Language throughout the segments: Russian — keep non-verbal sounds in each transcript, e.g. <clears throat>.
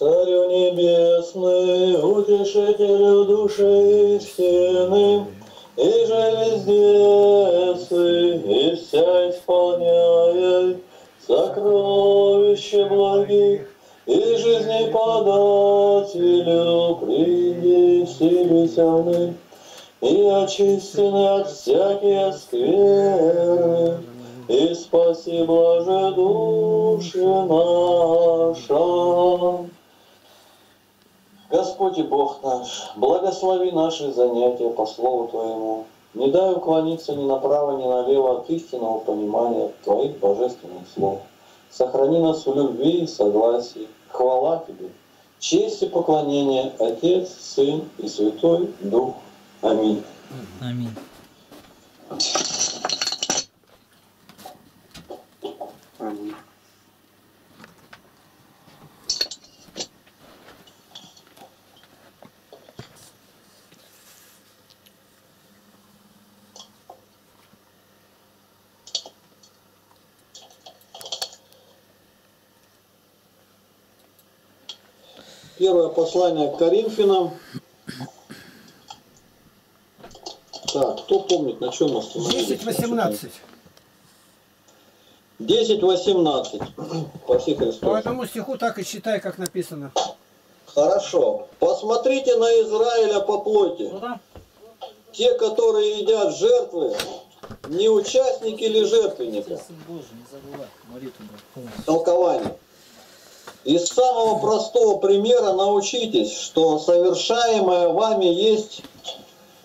Царю небесный, утешителю души истины, и же везде и вся исполняет сокровище благих, и жизни подателю приди вселися мы, и очистены от всякие скверны, и спаси, блаже души наша. Господь и Бог наш, благослови наши занятия по Слову Твоему. Не дай уклониться ни направо, ни налево от истинного понимания Твоих божественных слов. Сохрани нас в любви и согласии. Хвала Тебе. Честь и поклонение Отец, Сын и Святой Дух. Аминь. Аминь. Первое послание к Коринфянам. Так, кто помнит, на чем остановились? 10-18. 10-18. Спаси По Христос. этому стиху так и считай, как написано. Хорошо. Посмотрите на Израиля по плоти. Ну да. Те, которые едят жертвы, не участники ли жертвенника? Толкование. Из самого простого примера научитесь, что совершаемое вами есть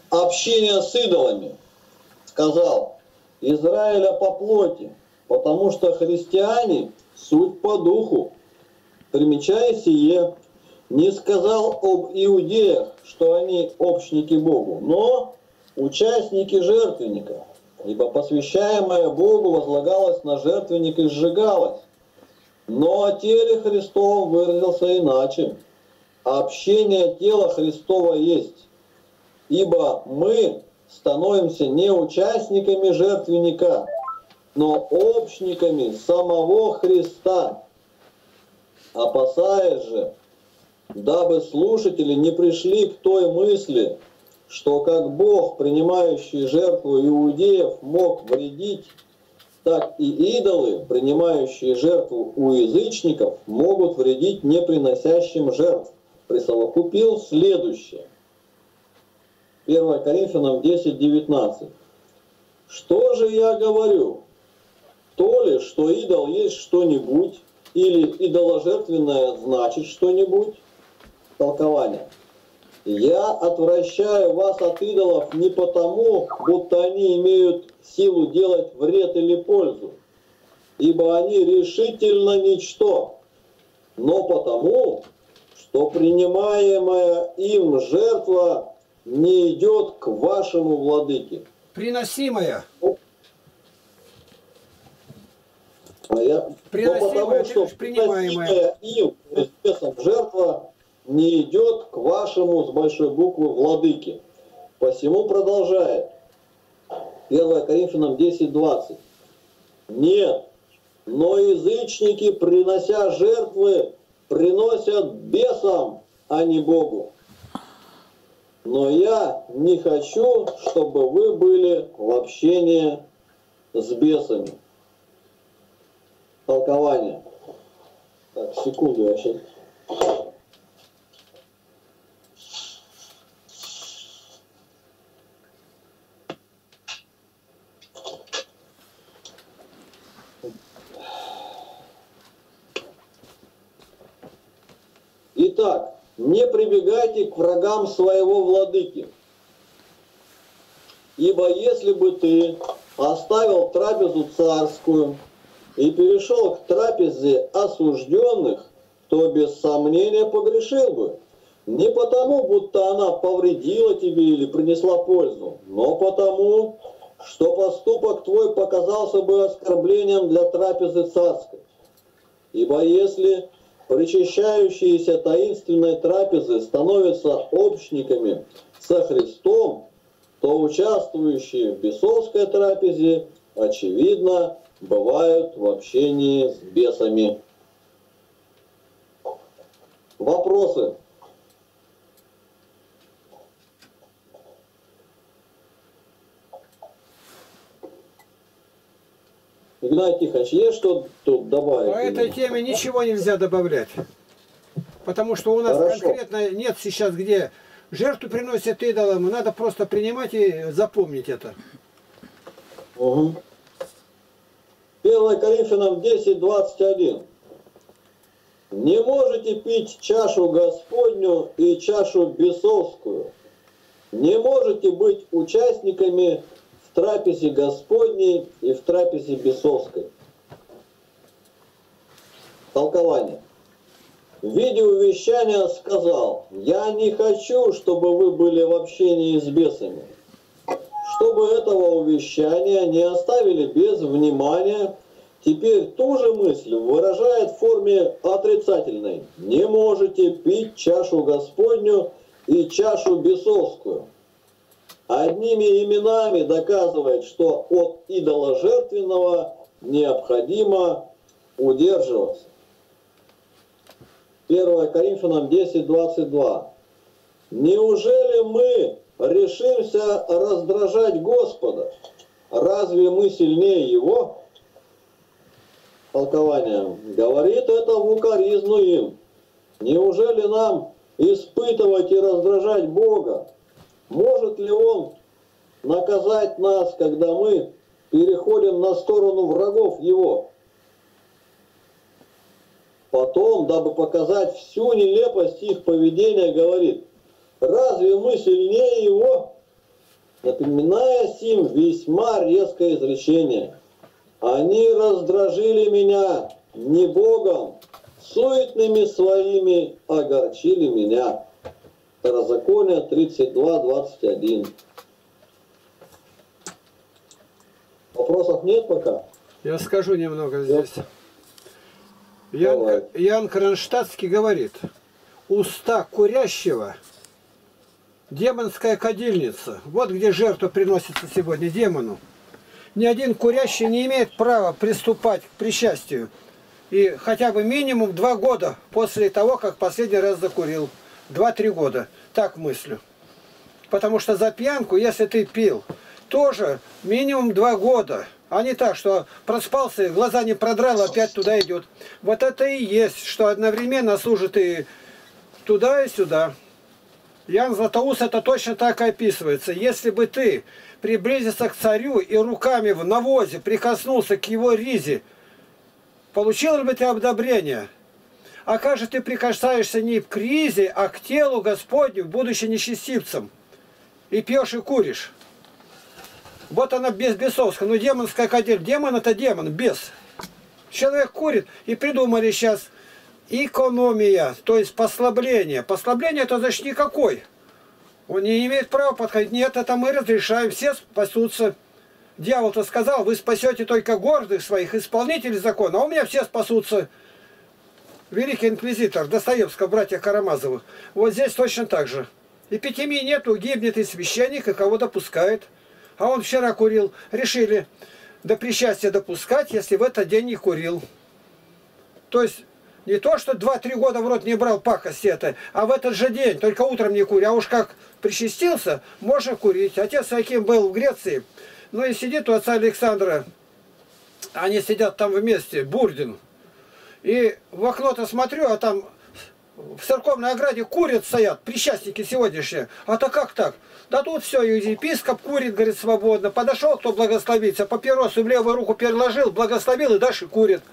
общение с идолами. Сказал Израиля по плоти, потому что христиане суть по духу. Примечая сие, не сказал об иудеях, что они общники Богу, но участники жертвенника, ибо посвящаемое Богу возлагалось на жертвенник и сжигалось. Но о теле Христовом выразился иначе. Общение тела Христова есть. Ибо мы становимся не участниками жертвенника, но общниками самого Христа. Опасаясь же, дабы слушатели не пришли к той мысли, что как Бог, принимающий жертву иудеев, мог вредить так и идолы, принимающие жертву у язычников, могут вредить не приносящим жертв. Присовокупил следующее. 1 Коринфянам 10, 19. Что же я говорю? То ли, что идол есть что-нибудь, или идоложертвенное значит что-нибудь? Толкование. Я отвращаю вас от идолов не потому, будто они имеют силу делать вред или пользу, ибо они решительно ничто, но потому, что принимаемая им жертва не идет к вашему владыке. Приносимая. А я- Приносимая, но потому, что приносимая им Христом жертва не идет к вашему с большой буквы владыке. Посему продолжает. 1 Коринфянам 10.20. Нет, но язычники, принося жертвы, приносят бесам, а не Богу. Но я не хочу, чтобы вы были в общении с бесами. Толкование. Так, секунду, я сейчас... Итак, не прибегайте к врагам своего владыки. Ибо если бы ты оставил трапезу царскую и перешел к трапезе осужденных, то без сомнения погрешил бы. Не потому, будто она повредила тебе или принесла пользу, но потому, что поступок твой показался бы оскорблением для трапезы царской. Ибо если причащающиеся таинственной трапезы становятся общниками со Христом, то участвующие в бесовской трапезе, очевидно, бывают в общении с бесами. Вопросы? Игнатий Тихонович, есть что тут добавить? По этой теме ничего нельзя добавлять. Потому что у нас Хорошо. конкретно нет сейчас, где жертву приносят идолам. Надо просто принимать и запомнить это. Угу. 1 Коринфянам 10, 21. Не можете пить чашу Господню и чашу бесовскую. Не можете быть участниками трапезе Господней и в трапезе бесовской. Толкование. В виде увещания сказал, я не хочу, чтобы вы были в общении с бесами чтобы этого увещания не оставили без внимания, теперь ту же мысль выражает в форме отрицательной. Не можете пить чашу Господню и чашу бесовскую. Одними именами доказывает, что от идола жертвенного необходимо удерживаться. 1 Коринфянам 10, 22. Неужели мы решимся раздражать Господа? Разве мы сильнее Его? Толкование. Говорит это в укоризну им. Неужели нам испытывать и раздражать Бога? Может ли Он наказать нас, когда мы переходим на сторону врагов Его? Потом, дабы показать всю нелепость их поведения, говорит, разве мы сильнее его? Напоминая сим весьма резкое изречение. Они раздражили меня не Богом, суетными своими огорчили меня. Второзаконие 32, 21. Вопросов нет пока? Я скажу немного здесь. Ян, Давай. Ян Кронштадтский говорит, уста курящего – демонская кадильница. Вот где жертва приносится сегодня демону. Ни один курящий не имеет права приступать к причастию. И хотя бы минимум два года после того, как последний раз закурил. Два-три года. Так мыслю. Потому что за пьянку, если ты пил, тоже минимум два года. А не так, что проспался, глаза не продрал, опять туда идет. Вот это и есть, что одновременно служит и туда, и сюда. Ян Златоуст это точно так описывается. Если бы ты приблизился к царю и руками в навозе прикоснулся к его ризе, получил ли бы ты одобрение? А как же ты прикасаешься не к ризе, а к телу Господню, будучи нечестивцем, и пьешь и куришь? Вот она без бесовская, ну демонская кадель. Демон это демон, бес. Человек курит, и придумали сейчас экономия, то есть послабление. Послабление это значит никакой. Он не имеет права подходить. Нет, это мы разрешаем, все спасутся. Дьявол-то сказал, вы спасете только гордых своих исполнителей закона, а у меня все спасутся. Великий инквизитор Достоевского, братья Карамазовых. Вот здесь точно так же. Эпитемии нету, гибнет и священник, и кого допускает. А он вчера курил. Решили до причастия допускать, если в этот день не курил. То есть не то, что 2-3 года в рот не брал пакости это, а в этот же день, только утром не курил. А уж как причастился, можно курить. Отец Аким был в Греции, ну и сидит у отца Александра, они сидят там вместе, Бурдин. И в окно-то смотрю, а там в церковной ограде курят стоят, причастники сегодняшние. А то как так? Да тут все, епископ курит, говорит, свободно. Подошел, кто благословится, папиросу в левую руку переложил, благословил и дальше курит.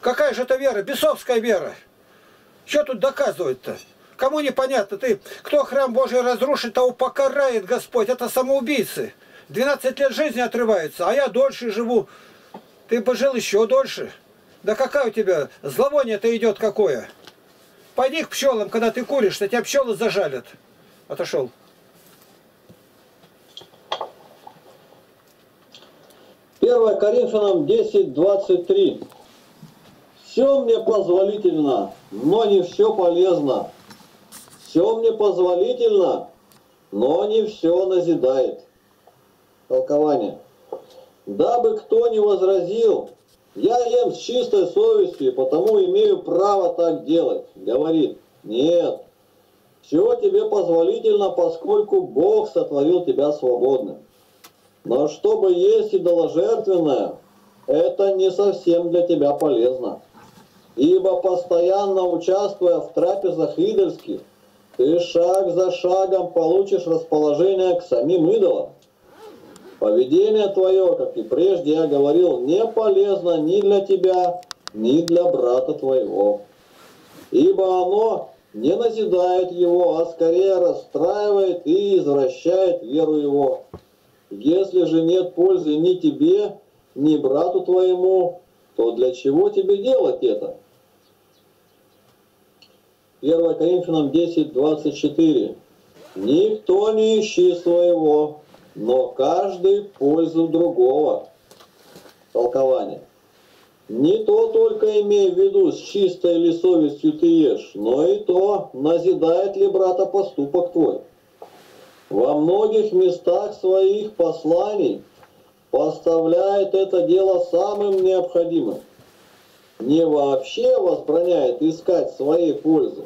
Какая же это вера? Бесовская вера. Что тут доказывать-то? Кому непонятно? Ты, кто храм Божий разрушит, того покарает Господь. Это самоубийцы. 12 лет жизни отрываются, а я дольше живу. Ты бы жил еще дольше. Да какая у тебя зловоние-то идет какое? Пойди к пчелам, когда ты куришь, то тебя пчелы зажалят. Отошел. Первое Коринфянам 10, 23. Все мне позволительно, но не все полезно. Все мне позволительно, но не все назидает. Толкование. Дабы кто не возразил, я ем с чистой совестью, потому имею право так делать, говорит. Нет. Все тебе позволительно, поскольку Бог сотворил тебя свободным. Но чтобы есть идоложертвенное, это не совсем для тебя полезно. Ибо постоянно участвуя в трапезах идольских, ты шаг за шагом получишь расположение к самим идолам. Поведение твое, как и прежде я говорил, не полезно ни для тебя, ни для брата твоего. Ибо оно не назидает его, а скорее расстраивает и извращает веру его. Если же нет пользы ни тебе, ни брату твоему, то для чего тебе делать это? 1 Коринфянам 10, 24. Никто не ищи своего, но каждый пользу другого. Толкование. Не то только имей в виду, с чистой ли совестью ты ешь, но и то, назидает ли брата поступок твой. Во многих местах своих посланий поставляет это дело самым необходимым. Не вообще возбраняет искать своей пользы,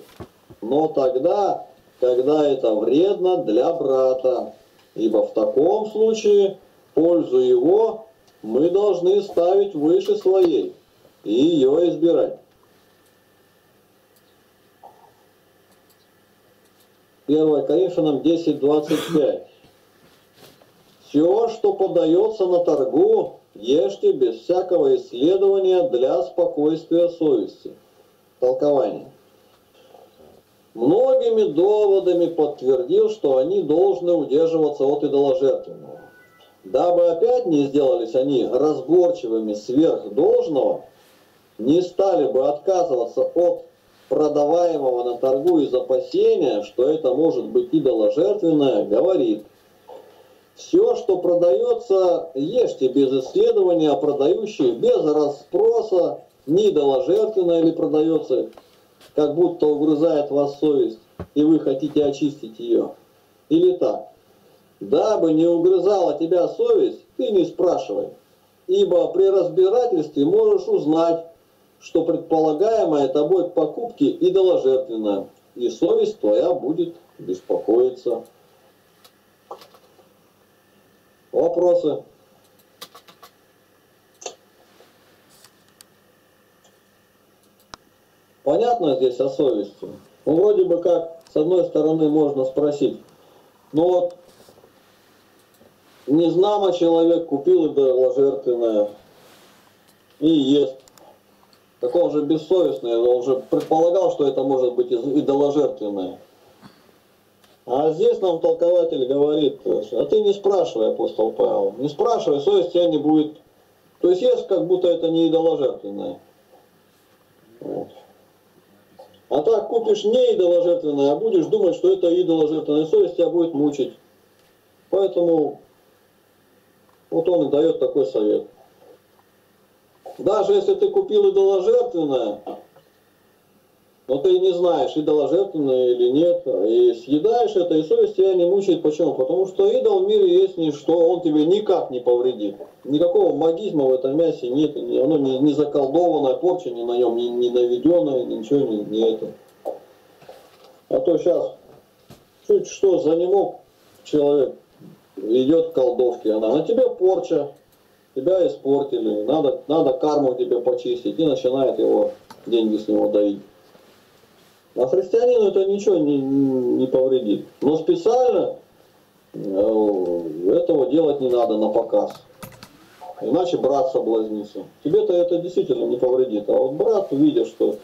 но тогда, когда это вредно для брата, ибо в таком случае пользу его мы должны ставить выше своей и ее избирать. 1 Коринфянам 10.25. Все, что подается на торгу, ешьте без всякого исследования для спокойствия совести. Толкование. Многими доводами подтвердил, что они должны удерживаться от идоложертвенного. Дабы опять не сделались они разборчивыми сверх должного, не стали бы отказываться от продаваемого на торгу из опасения, что это может быть идоложертвенное, говорит, все, что продается, ешьте без исследования, а продающих без расспроса, не идоложертвенное или продается, как будто угрызает вас совесть, и вы хотите очистить ее. Или так. Дабы не угрызала тебя совесть, ты не спрашивай, ибо при разбирательстве можешь узнать, что предполагаемое тобой к покупке идоложертвенно, и совесть твоя будет беспокоиться. Вопросы? Понятно здесь о совести? Ну, вроде бы как, с одной стороны, можно спросить, ну вот, незнамо человек купил идоложертвенное и ест. Так он же бессовестный, он же предполагал, что это может быть идоложертвенное. А здесь нам толкователь говорит, а ты не спрашивай, апостол Павел, не спрашивай, совесть тебя не будет. То есть есть как будто это не идоложертвенное. Вот. А так купишь не идоложертвенное, а будешь думать, что это идоложертвенное, совесть тебя будет мучить. Поэтому вот он и дает такой совет. Даже если ты купил идоложертвенное, но ты не знаешь, идоложертвенное или нет, и съедаешь это, и совесть тебя не мучает. Почему? Потому что идол в мире есть ничто, он тебе никак не повредит. Никакого магизма в этом мясе нет, оно не, не заколдованное, порча не на нем не, не наведенная, ничего не, не это. А то сейчас чуть что занемог человек, идет к колдовке, она на тебе порча, тебя испортили, надо, надо карму тебе почистить, и начинает его деньги с него доить. А христианину это ничего не, не повредит. Но специально э, этого делать не надо на показ. Иначе брат соблазнится. Тебе-то это действительно не повредит. А вот брат, видя, что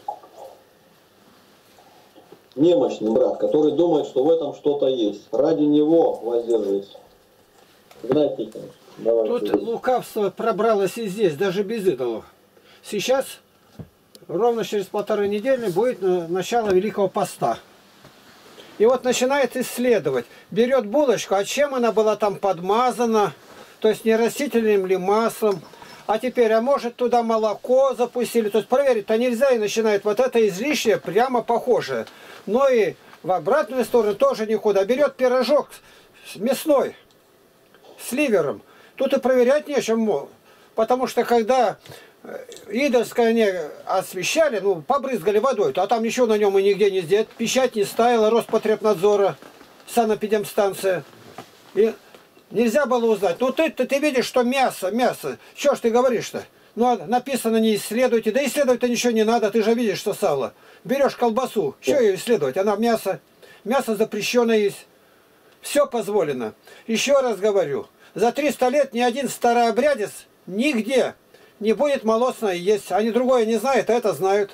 немощный брат, который думает, что в этом что-то есть, ради него воздерживается. Игнатий Николаевич. Давай, Тут лукавство пробралось и здесь, даже без идолов. Сейчас, ровно через полторы недели, будет начало Великого Поста. И вот начинает исследовать. Берет булочку, а чем она была там подмазана, то есть не растительным ли маслом. А теперь, а может туда молоко запустили. То есть проверить-то нельзя и начинает вот это излишнее прямо похожее. Но и в обратную сторону тоже никуда. Берет пирожок мясной с ливером. Тут и проверять нечем, потому что когда идольское они освещали, ну, побрызгали водой, а там ничего на нем и нигде не сделать. Печать не ставила, Роспотребнадзора, санэпидемстанция. И нельзя было узнать. Ну, ты-то ты видишь, что мясо, мясо. Что ж ты говоришь-то? Ну, а написано не исследуйте. Да исследовать-то ничего не надо, ты же видишь, что сало. Берешь колбасу, что ее исследовать? Она мясо. Мясо запрещено есть. Все позволено. Еще раз говорю, за 300 лет ни один старообрядец нигде не будет молочное есть. Они другое не знают, а это знают.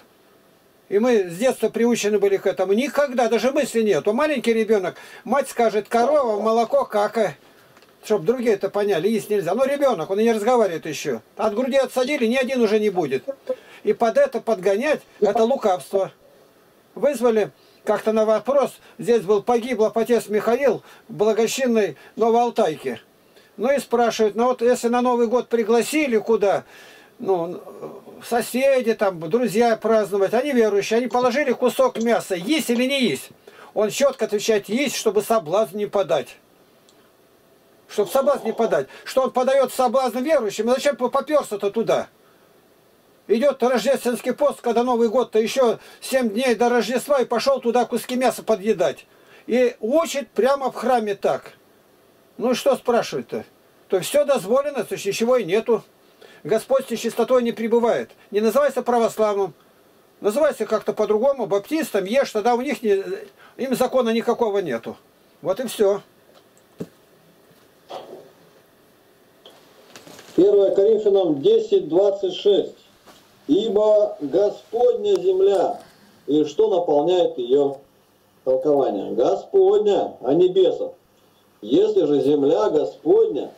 И мы с детства приучены были к этому. Никогда, даже мысли нет. У маленький ребенок, мать скажет, корова, молоко, кака. Чтобы другие это поняли, есть нельзя. Но ребенок, он и не разговаривает еще. От груди отсадили, ни один уже не будет. И под это подгонять, это лукавство. Вызвали как-то на вопрос, здесь был погиб отец Михаил в благочинной Новоалтайке. Ну и спрашивают, ну вот если на Новый год пригласили куда, ну, соседи, там, друзья праздновать, они верующие, они положили кусок мяса, есть или не есть? Он четко отвечает, есть, чтобы соблазн не подать. Чтобы соблазн не подать. Что он подает соблазн верующим, зачем поперся-то туда? Идет рождественский пост, когда Новый год-то еще 7 дней до Рождества, и пошел туда куски мяса подъедать. И учит прямо в храме так. Ну что спрашивать-то? То все дозволено, то есть ничего и нету. Господь с нечистотой не пребывает. Не называйся православным. Называйся как-то по-другому, баптистом, ешь, тогда у них не, им закона никакого нету. Вот и все. 1 Коринфянам 10, 26. Ибо Господня земля, и что наполняет ее толкование? Господня, а не бесов. Если же земля Господня,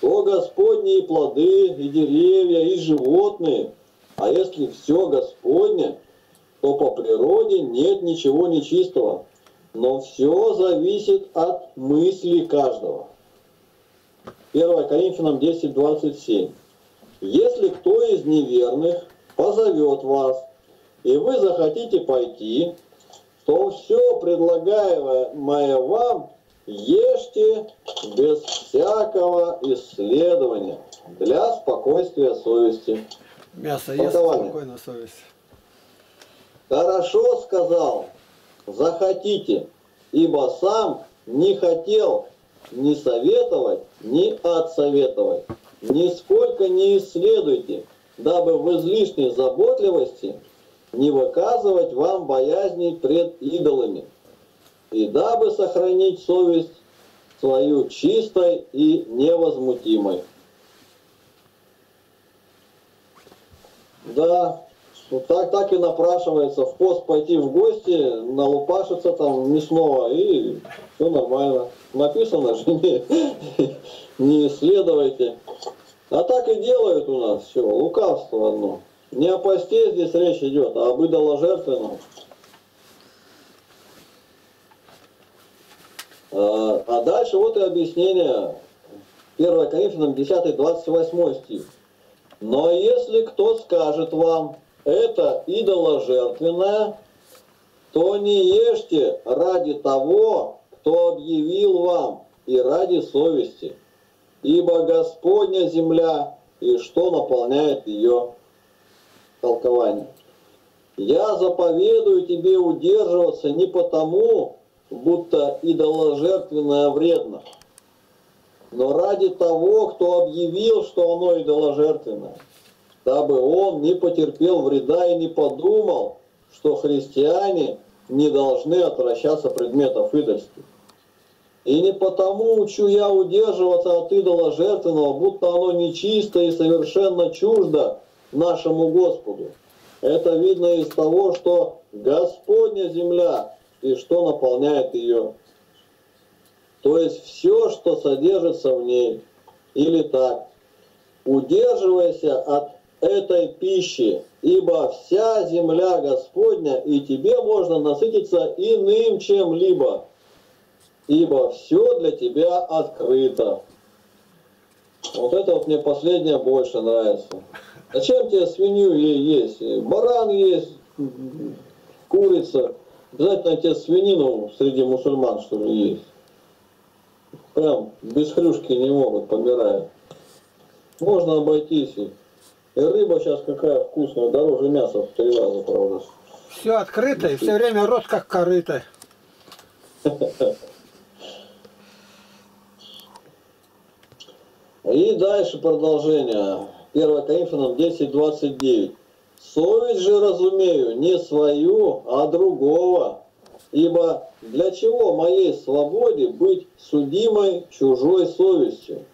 то Господни и плоды, и деревья, и животные. А если все Господне, то по природе нет ничего нечистого. Но все зависит от мысли каждого. 1 Коринфянам 10, 27. Если кто из неверных позовет вас, и вы захотите пойти, то все предлагаемое вам ешьте без всякого исследования для спокойствия совести. Мясо ест спокойно совесть. Хорошо сказал, захотите, ибо сам не хотел ни советовать, ни отсоветовать. Нисколько не исследуйте, дабы в излишней заботливости не выказывать вам боязни пред идолами, и дабы сохранить совесть свою чистой и невозмутимой. Да, вот так, так и напрашивается в пост пойти в гости, налупашиться там мясного, и все нормально. Написано же, <laughs> не, не исследуйте. А так и делают у нас все, лукавство одно. Не о посте здесь речь идет, а об идоложертвенном. А, а дальше вот и объяснение 1 Коринфянам 10, 28 стих. Но если кто скажет вам, это идоложертвенное, то не ешьте ради того, кто объявил вам, и ради совести ибо Господня земля, и что наполняет ее толкование. Я заповедую тебе удерживаться не потому, будто идоложертвенное вредно, но ради того, кто объявил, что оно идоложертвенное, дабы он не потерпел вреда и не подумал, что христиане не должны отвращаться предметов идольских. И не потому учу я удерживаться от идола жертвенного, будто оно нечисто и совершенно чуждо нашему Господу. Это видно из того, что Господня земля и что наполняет ее. То есть все, что содержится в ней. Или так. Удерживайся от этой пищи, ибо вся земля Господня, и тебе можно насытиться иным чем-либо ибо все для тебя открыто. Вот это вот мне последнее больше нравится. Зачем тебе свинью есть? Баран есть, курица. Обязательно тебе свинину среди мусульман, что ли, есть. Прям без хрюшки не могут, помирают. Можно обойтись и рыба сейчас какая вкусная, дороже мяса в три раза, правда. Все открыто и все время рот как корыто. <laughs> И дальше продолжение. 1 Коринфянам 10.29. Совесть же разумею не свою, а другого. Ибо для чего моей свободе быть судимой чужой совестью?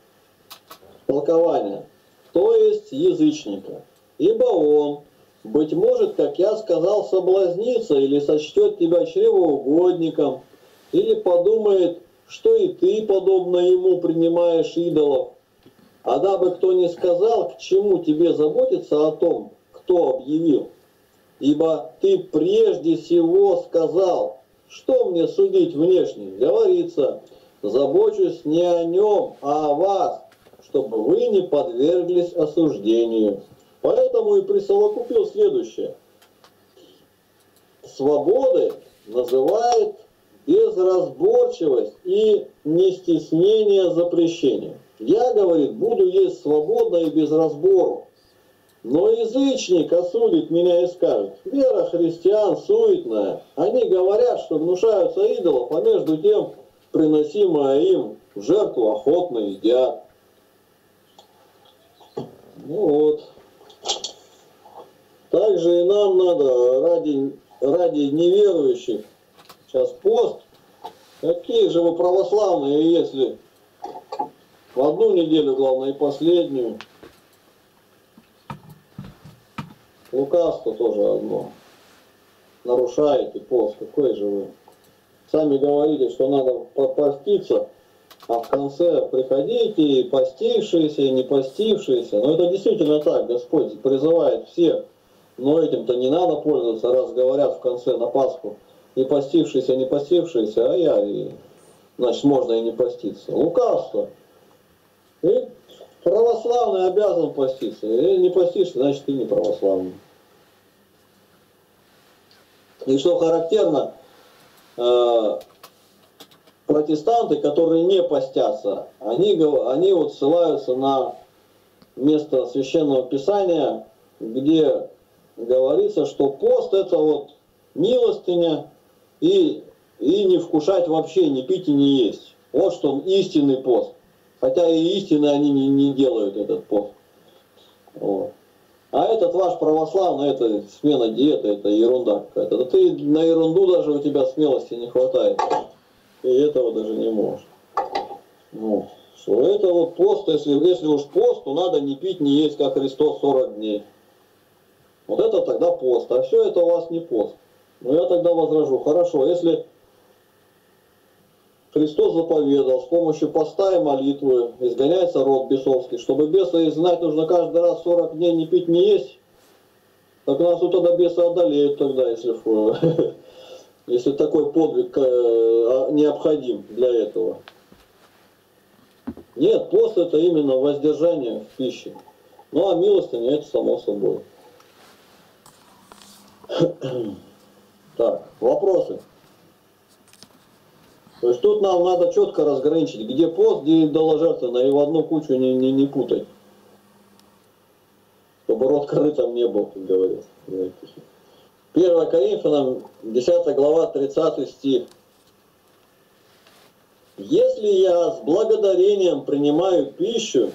Толкование. То есть язычника. Ибо он, быть может, как я сказал, соблазнится или сочтет тебя чревоугодником, или подумает, что и ты, подобно ему, принимаешь идолов. А дабы кто не сказал, к чему тебе заботиться о том, кто объявил. Ибо ты прежде всего сказал, что мне судить внешне? Говорится, забочусь не о нем, а о вас, чтобы вы не подверглись осуждению. Поэтому и присовокупил следующее. Свободы называет безразборчивость и нестеснение запрещения. Я, говорит, буду есть свободно и без разбору. Но язычник осудит меня и скажет, вера христиан суетная. Они говорят, что внушаются идолов, а между тем приносимое им в жертву охотно едят. Ну вот. Также и нам надо ради, ради неверующих сейчас пост. Какие же вы православные, если в одну неделю, главное, и последнюю. Лукавство тоже одно. Нарушаете пост. Какой же вы? Сами говорите, что надо поститься, а в конце приходите и постившиеся, и не постившиеся. Но это действительно так, Господь призывает всех. Но этим-то не надо пользоваться, раз говорят в конце на Пасху. И постившиеся, не постившиеся, а я, и, значит, можно и не поститься. Лукавство. И православный обязан поститься. Если не постишься, значит ты не православный. И что характерно, э, протестанты, которые не постятся, они, они вот ссылаются на место священного писания, где говорится, что пост это вот милостыня и, и не вкушать вообще, не пить и не есть. Вот что он истинный пост. Хотя и истинно они не, не делают этот пост. Вот. А этот ваш православный, это смена диеты, это ерунда какая-то. Да ты на ерунду даже у тебя смелости не хватает. И этого даже не можешь. Ну, что это вот пост, если, если уж пост, то надо не пить, не есть, как Христос 40 дней. Вот это тогда пост. А все это у вас не пост. Ну я тогда возражу. Хорошо, если Христос заповедал, с помощью поста и молитвы изгоняется род бесовский. Чтобы беса изгнать, нужно каждый раз 40 дней не пить, не есть. Так нас тут тогда бесы одолеют тогда, если, <laughs> если такой подвиг э, а, необходим для этого. Нет, пост это именно воздержание в пище. Ну а милостыня это само собой. <clears throat> Так, вопросы? То есть тут нам надо четко разграничить, где пост, где идоложертвенно, и в одну кучу не, не, не путать. Чтобы рот корытом не был, как говорится. 1 Коринфянам, 10 глава, 30 стих. Если я с благодарением принимаю пищу,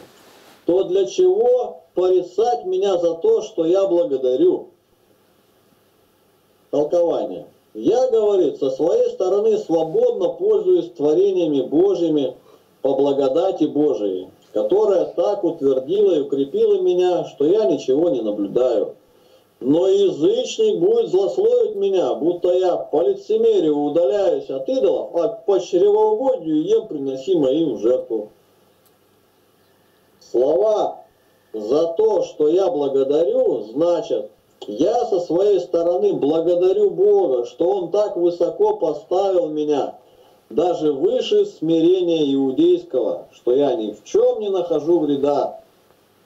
то для чего порицать меня за то, что я благодарю? Толкование. Я, говорит, со своей стороны свободно пользуюсь творениями Божьими по благодати Божией, которая так утвердила и укрепила меня, что я ничего не наблюдаю. Но язычник будет злословить меня, будто я по лицемерию удаляюсь от идолов, а по чревоугодию ем приносимое им в жертву. Слова «за то, что я благодарю» значат я со своей стороны благодарю Бога, что Он так высоко поставил меня, даже выше смирения иудейского, что я ни в чем не нахожу вреда.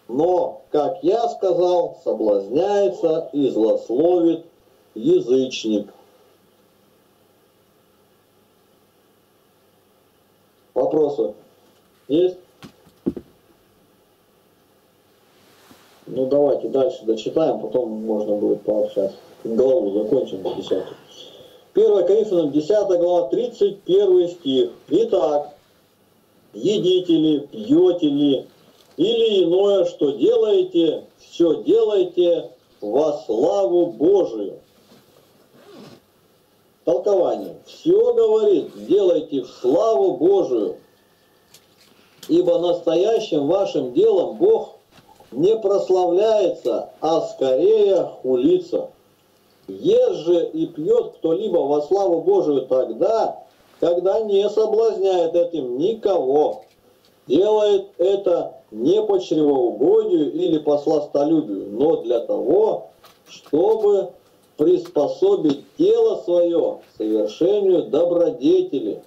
Но, как я сказал, соблазняется и злословит язычник. Вопросы есть? Ну давайте дальше дочитаем, потом можно будет пообщаться. Главу закончим, 10. 1 Коринфянам 10 глава, 31 стих. Итак, едите ли, пьете ли, или иное, что делаете, все делайте во славу Божию. Толкование. Все говорит, делайте в славу Божию, ибо настоящим вашим делом Бог не прославляется, а скорее хулится. Ест же и пьет кто-либо во славу Божию тогда, когда не соблазняет этим никого. Делает это не по чревоугодию или по сластолюбию, но для того, чтобы приспособить тело свое совершению добродетели.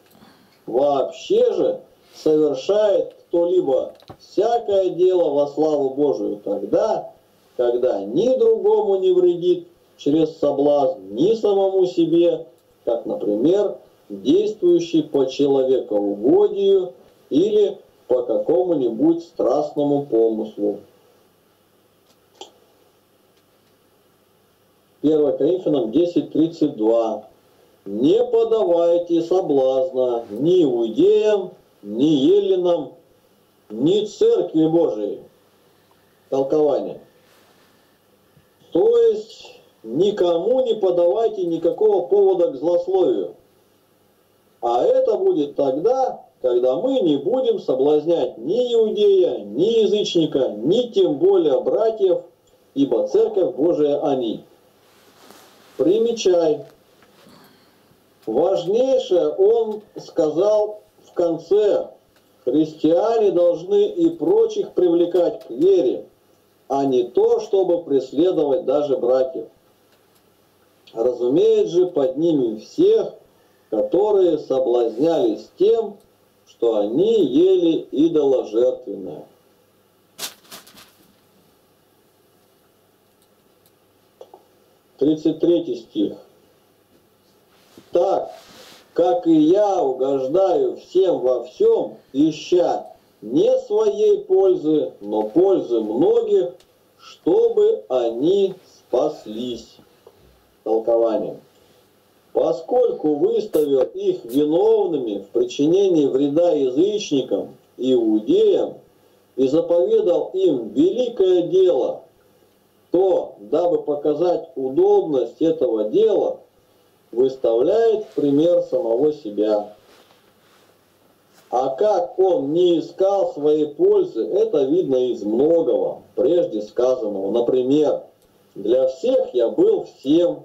Вообще же совершает кто-либо всякое дело во славу Божию тогда, когда ни другому не вредит через соблазн, ни самому себе, как, например, действующий по человекоугодию или по какому-нибудь страстному помыслу. 1 Коринфянам 10.32. Не подавайте соблазна ни иудеям, ни еленам, ни церкви Божией. Толкование. То есть никому не подавайте никакого повода к злословию. А это будет тогда, когда мы не будем соблазнять ни иудея, ни язычника, ни тем более братьев, ибо церковь Божия они. Примечай. Важнейшее он сказал в конце. Христиане должны и прочих привлекать к вере, а не то, чтобы преследовать даже братьев. Разумеет же, поднимем всех, которые соблазнялись тем, что они ели идоложертвенное. Тридцать третий стих. Так, как и я угождаю всем во всем, ища не своей пользы, но пользы многих, чтобы они спаслись. Толкование. Поскольку выставил их виновными в причинении вреда язычникам, иудеям, и заповедал им великое дело, то, дабы показать удобность этого дела, выставляет пример самого себя. А как он не искал своей пользы, это видно из многого, прежде сказанного. Например, для всех я был всем,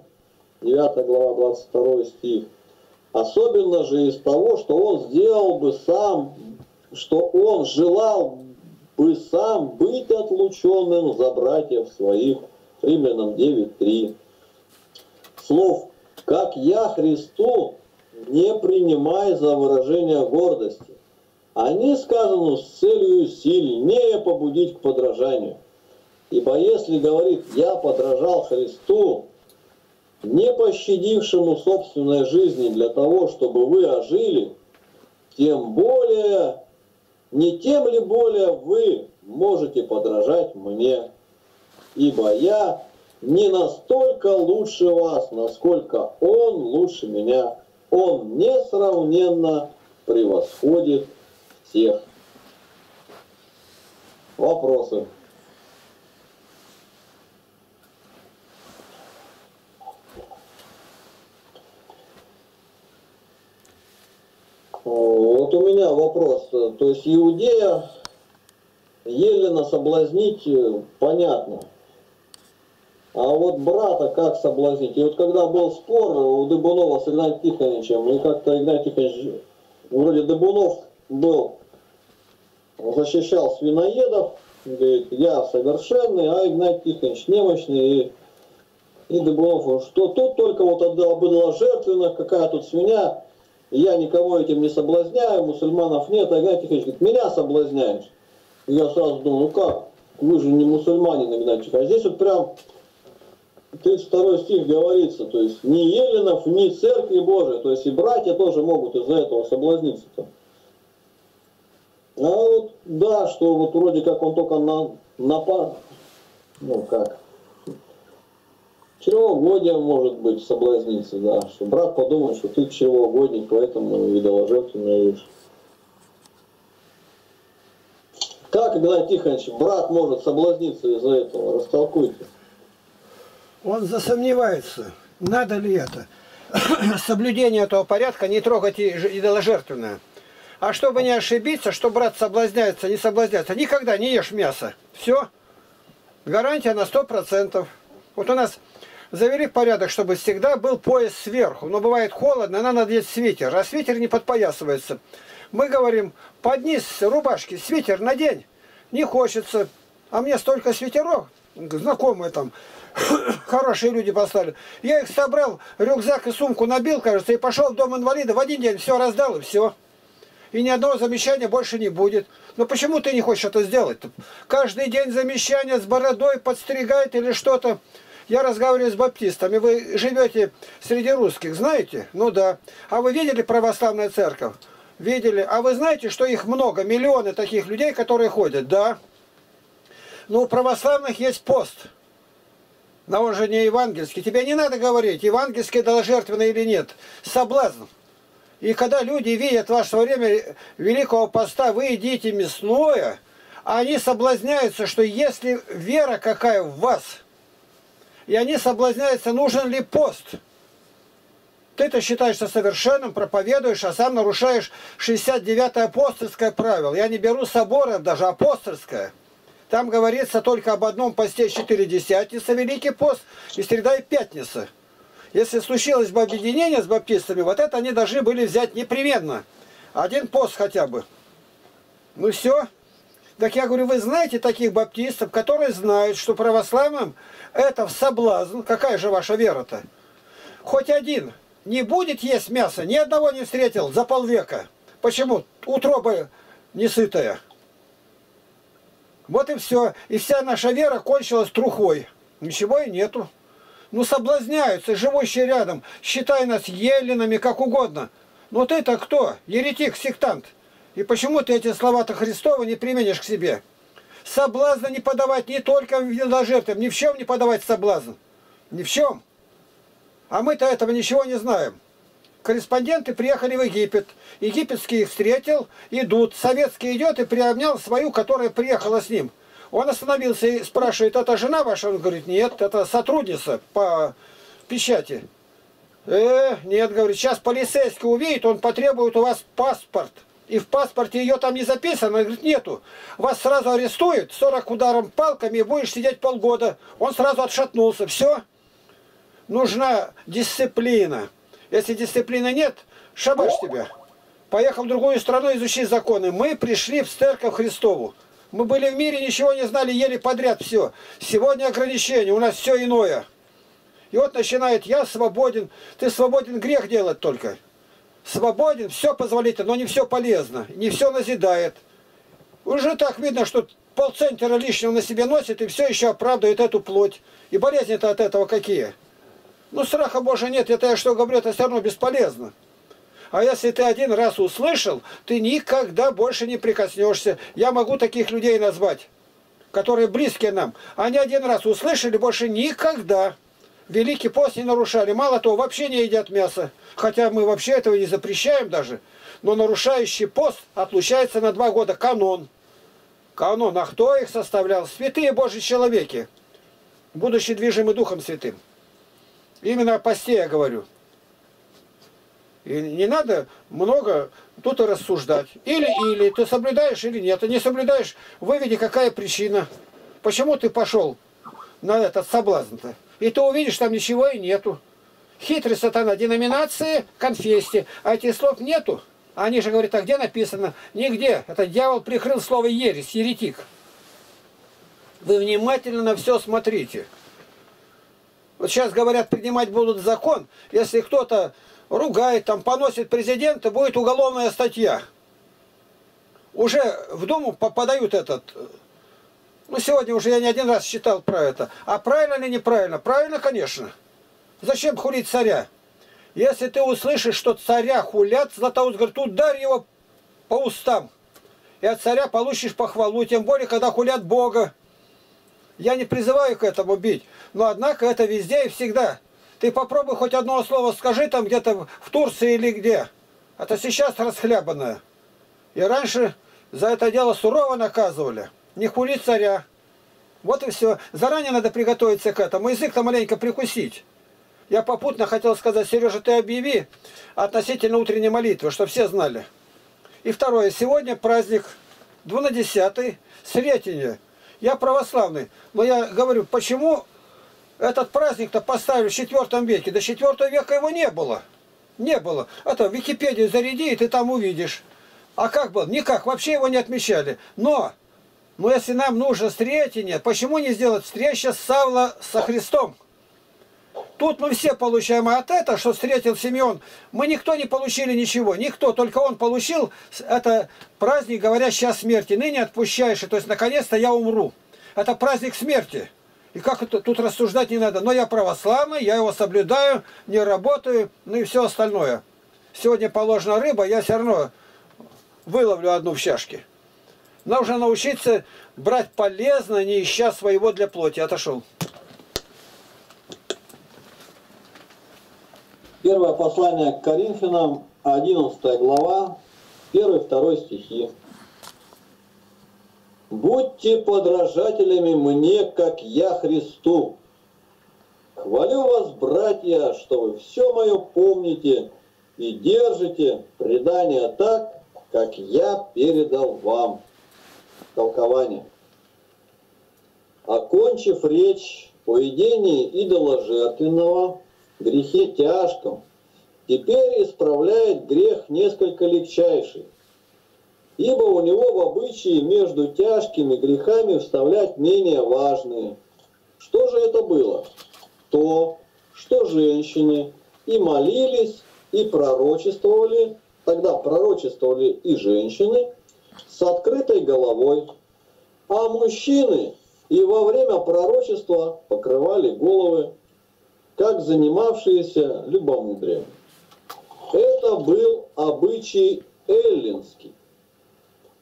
9 глава 22 стих. Особенно же из того, что он сделал бы сам, что он желал бы сам быть отлученным за братьев своих. Римлянам 9.3. Слов «как я Христу» не принимай за выражение гордости. Они сказаны с целью сильнее побудить к подражанию. Ибо если говорит «я подражал Христу», не пощадившему собственной жизни для того, чтобы вы ожили, тем более, не тем ли более вы можете подражать мне, ибо я не настолько лучше вас, насколько он лучше меня. Он несравненно превосходит всех. Вопросы? Вот у меня вопрос. То есть Иудея Елена соблазнить э, понятно. А вот брата как соблазнить? И вот когда был спор у Дыбунова с Игнатием Тихоновичем, и как-то Игнатий Тихонович, вроде Дыбунов был, защищал свиноедов, говорит, я совершенный, а Игнатий Тихонович немощный, и, и Дыбунов, что тут только вот отдал было жертвенно, какая тут свинья, я никого этим не соблазняю, мусульманов нет, а Игнатий Тихонович говорит, меня соблазняешь. И я сразу думаю, ну как, вы же не мусульманин, Игнатий Тихонович. А здесь вот прям 32 стих говорится, то есть ни Еленов, ни Церкви Божией, то есть и братья тоже могут из-за этого соблазниться. А вот, да, что вот вроде как он только на, напа, ну как, чревоугодием может быть соблазниться, да, что брат подумает, что ты чревоугодник, поэтому идоложертвенную Как, Игнатий Тихонович, брат может соблазниться из-за этого? Растолкуйте. Он засомневается, надо ли это. <coughs> Соблюдение этого порядка, не трогать идоложертвенное. А чтобы не ошибиться, что брат соблазняется, не соблазняется, никогда не ешь мясо. Все. Гарантия на сто процентов. Вот у нас завели порядок, чтобы всегда был пояс сверху. Но бывает холодно, надо надеть свитер, а свитер не подпоясывается. Мы говорим, подниз рубашки, свитер надень. Не хочется. А мне столько свитеров, знакомые там, хорошие люди поставили. Я их собрал, рюкзак и сумку набил, кажется, и пошел в дом инвалида. В один день все раздал и все. И ни одного замещания больше не будет. Но почему ты не хочешь это сделать? Каждый день замещание с бородой подстригает или что-то. Я разговариваю с баптистами. Вы живете среди русских, знаете? Ну да. А вы видели православную церковь? Видели. А вы знаете, что их много, миллионы таких людей, которые ходят? Да. Но ну, у православных есть пост. Но он же не евангельский. Тебе не надо говорить, евангельский доложертвенный или нет. Соблазн. И когда люди видят ваше время Великого Поста, вы едите мясное, они соблазняются, что если вера какая в вас, и они соблазняются, нужен ли пост – ты-то считаешься совершенным, проповедуешь, а сам нарушаешь 69-е апостольское правило. Я не беру соборов, даже апостольское. Там говорится только об одном посте 4 десятницы, Великий пост, и среда и пятница. Если случилось бы объединение с баптистами, вот это они должны были взять непременно. Один пост хотя бы. Ну все. Так я говорю, вы знаете таких баптистов, которые знают, что православным это в соблазн. Какая же ваша вера-то? Хоть один не будет есть мясо, ни одного не встретил за полвека. Почему? Утроба не сытая. Вот и все. И вся наша вера кончилась трухой. Ничего и нету. Ну, соблазняются, живущие рядом, считай нас еленами, как угодно. Но ты-то кто? Еретик, сектант. И почему ты эти слова-то Христова не применишь к себе? Соблазна не подавать не только жертвам, ни в чем не подавать соблазн. Ни в чем. А мы-то этого ничего не знаем. Корреспонденты приехали в Египет. Египетский их встретил, идут. Советский идет и приобнял свою, которая приехала с ним. Он остановился и спрашивает, это жена ваша? Он говорит, нет, это сотрудница по печати. Э, нет, говорит, сейчас полицейский увидит, он потребует у вас паспорт. И в паспорте ее там не записано. Он говорит, нету. Вас сразу арестуют, 40 ударом палками, и будешь сидеть полгода. Он сразу отшатнулся. Все нужна дисциплина. Если дисциплины нет, шабаш тебя. Поехал в другую страну, изучи законы. Мы пришли в церковь Христову. Мы были в мире, ничего не знали, ели подряд все. Сегодня ограничения, у нас все иное. И вот начинает, я свободен. Ты свободен грех делать только. Свободен, все позволительно, но не все полезно, не все назидает. Уже так видно, что полцентра лишнего на себе носит и все еще оправдывает эту плоть. И болезни-то от этого какие? Ну, страха Божия нет, это я что говорю, это все равно бесполезно. А если ты один раз услышал, ты никогда больше не прикоснешься. Я могу таких людей назвать, которые близкие нам. Они один раз услышали, больше никогда. Великий пост не нарушали. Мало того, вообще не едят мясо. Хотя мы вообще этого не запрещаем даже. Но нарушающий пост отлучается на два года. Канон. Канон. А кто их составлял? Святые Божьи человеки. Будучи движимы Духом Святым. Именно о посте я говорю. И не надо много тут и рассуждать. Или-или, ты соблюдаешь или нет. Ты не соблюдаешь, выведи, какая причина. Почему ты пошел на этот соблазн-то? И ты увидишь, там ничего и нету. Хитрый сатана, деноминации, конфессии. А этих слов нету. Они же говорят, а где написано? Нигде. Это дьявол прикрыл слово ересь, еретик. Вы внимательно на все смотрите. Вот сейчас говорят, принимать будут закон, если кто-то ругает, там, поносит президента, будет уголовная статья. Уже в Думу подают этот... Ну, сегодня уже я не один раз читал про это. А правильно или неправильно? Правильно, конечно. Зачем хулить царя? Если ты услышишь, что царя хулят, Златоуст говорит, ударь его по устам. И от царя получишь похвалу, тем более, когда хулят Бога. Я не призываю к этому бить, но однако это везде и всегда. Ты попробуй хоть одно слово скажи там где-то в Турции или где. Это сейчас расхлябанное. И раньше за это дело сурово наказывали. Не хули царя. Вот и все. Заранее надо приготовиться к этому. Язык-то маленько прикусить. Я попутно хотел сказать, Сережа, ты объяви относительно утренней молитвы, чтобы все знали. И второе. Сегодня праздник 12 Сретение. Я православный. Но я говорю, почему этот праздник-то поставили в 4 веке? До 4 века его не было. Не было. Это в Википедию заряди, и ты там увидишь. А как был? Никак. Вообще его не отмечали. Но, но если нам нужно встретение, почему не сделать встреча Савла со Христом? Тут мы все получаем, а от этого, что встретил Симеон, мы никто не получили ничего. Никто, только он получил это праздник, говорящий о смерти. Ныне отпущаешь, то есть наконец-то я умру. Это праздник смерти. И как это, тут рассуждать не надо. Но я православный, я его соблюдаю, не работаю, ну и все остальное. Сегодня положена рыба, я все равно выловлю одну в чашке. Нужно научиться брать полезно, не ища своего для плоти. Отошел. Первое послание к Коринфянам, 11 глава, 1-2 стихи. «Будьте подражателями мне, как я Христу. Хвалю вас, братья, что вы все мое помните и держите предание так, как я передал вам». Толкование. Окончив речь о едении идола жертвенного, грехе тяжком, теперь исправляет грех несколько легчайший. Ибо у него в обычае между тяжкими грехами вставлять менее важные. Что же это было? То, что женщины и молились, и пророчествовали, тогда пророчествовали и женщины, с открытой головой, а мужчины и во время пророчества покрывали головы как занимавшиеся любомудрием. Это был обычай эллинский.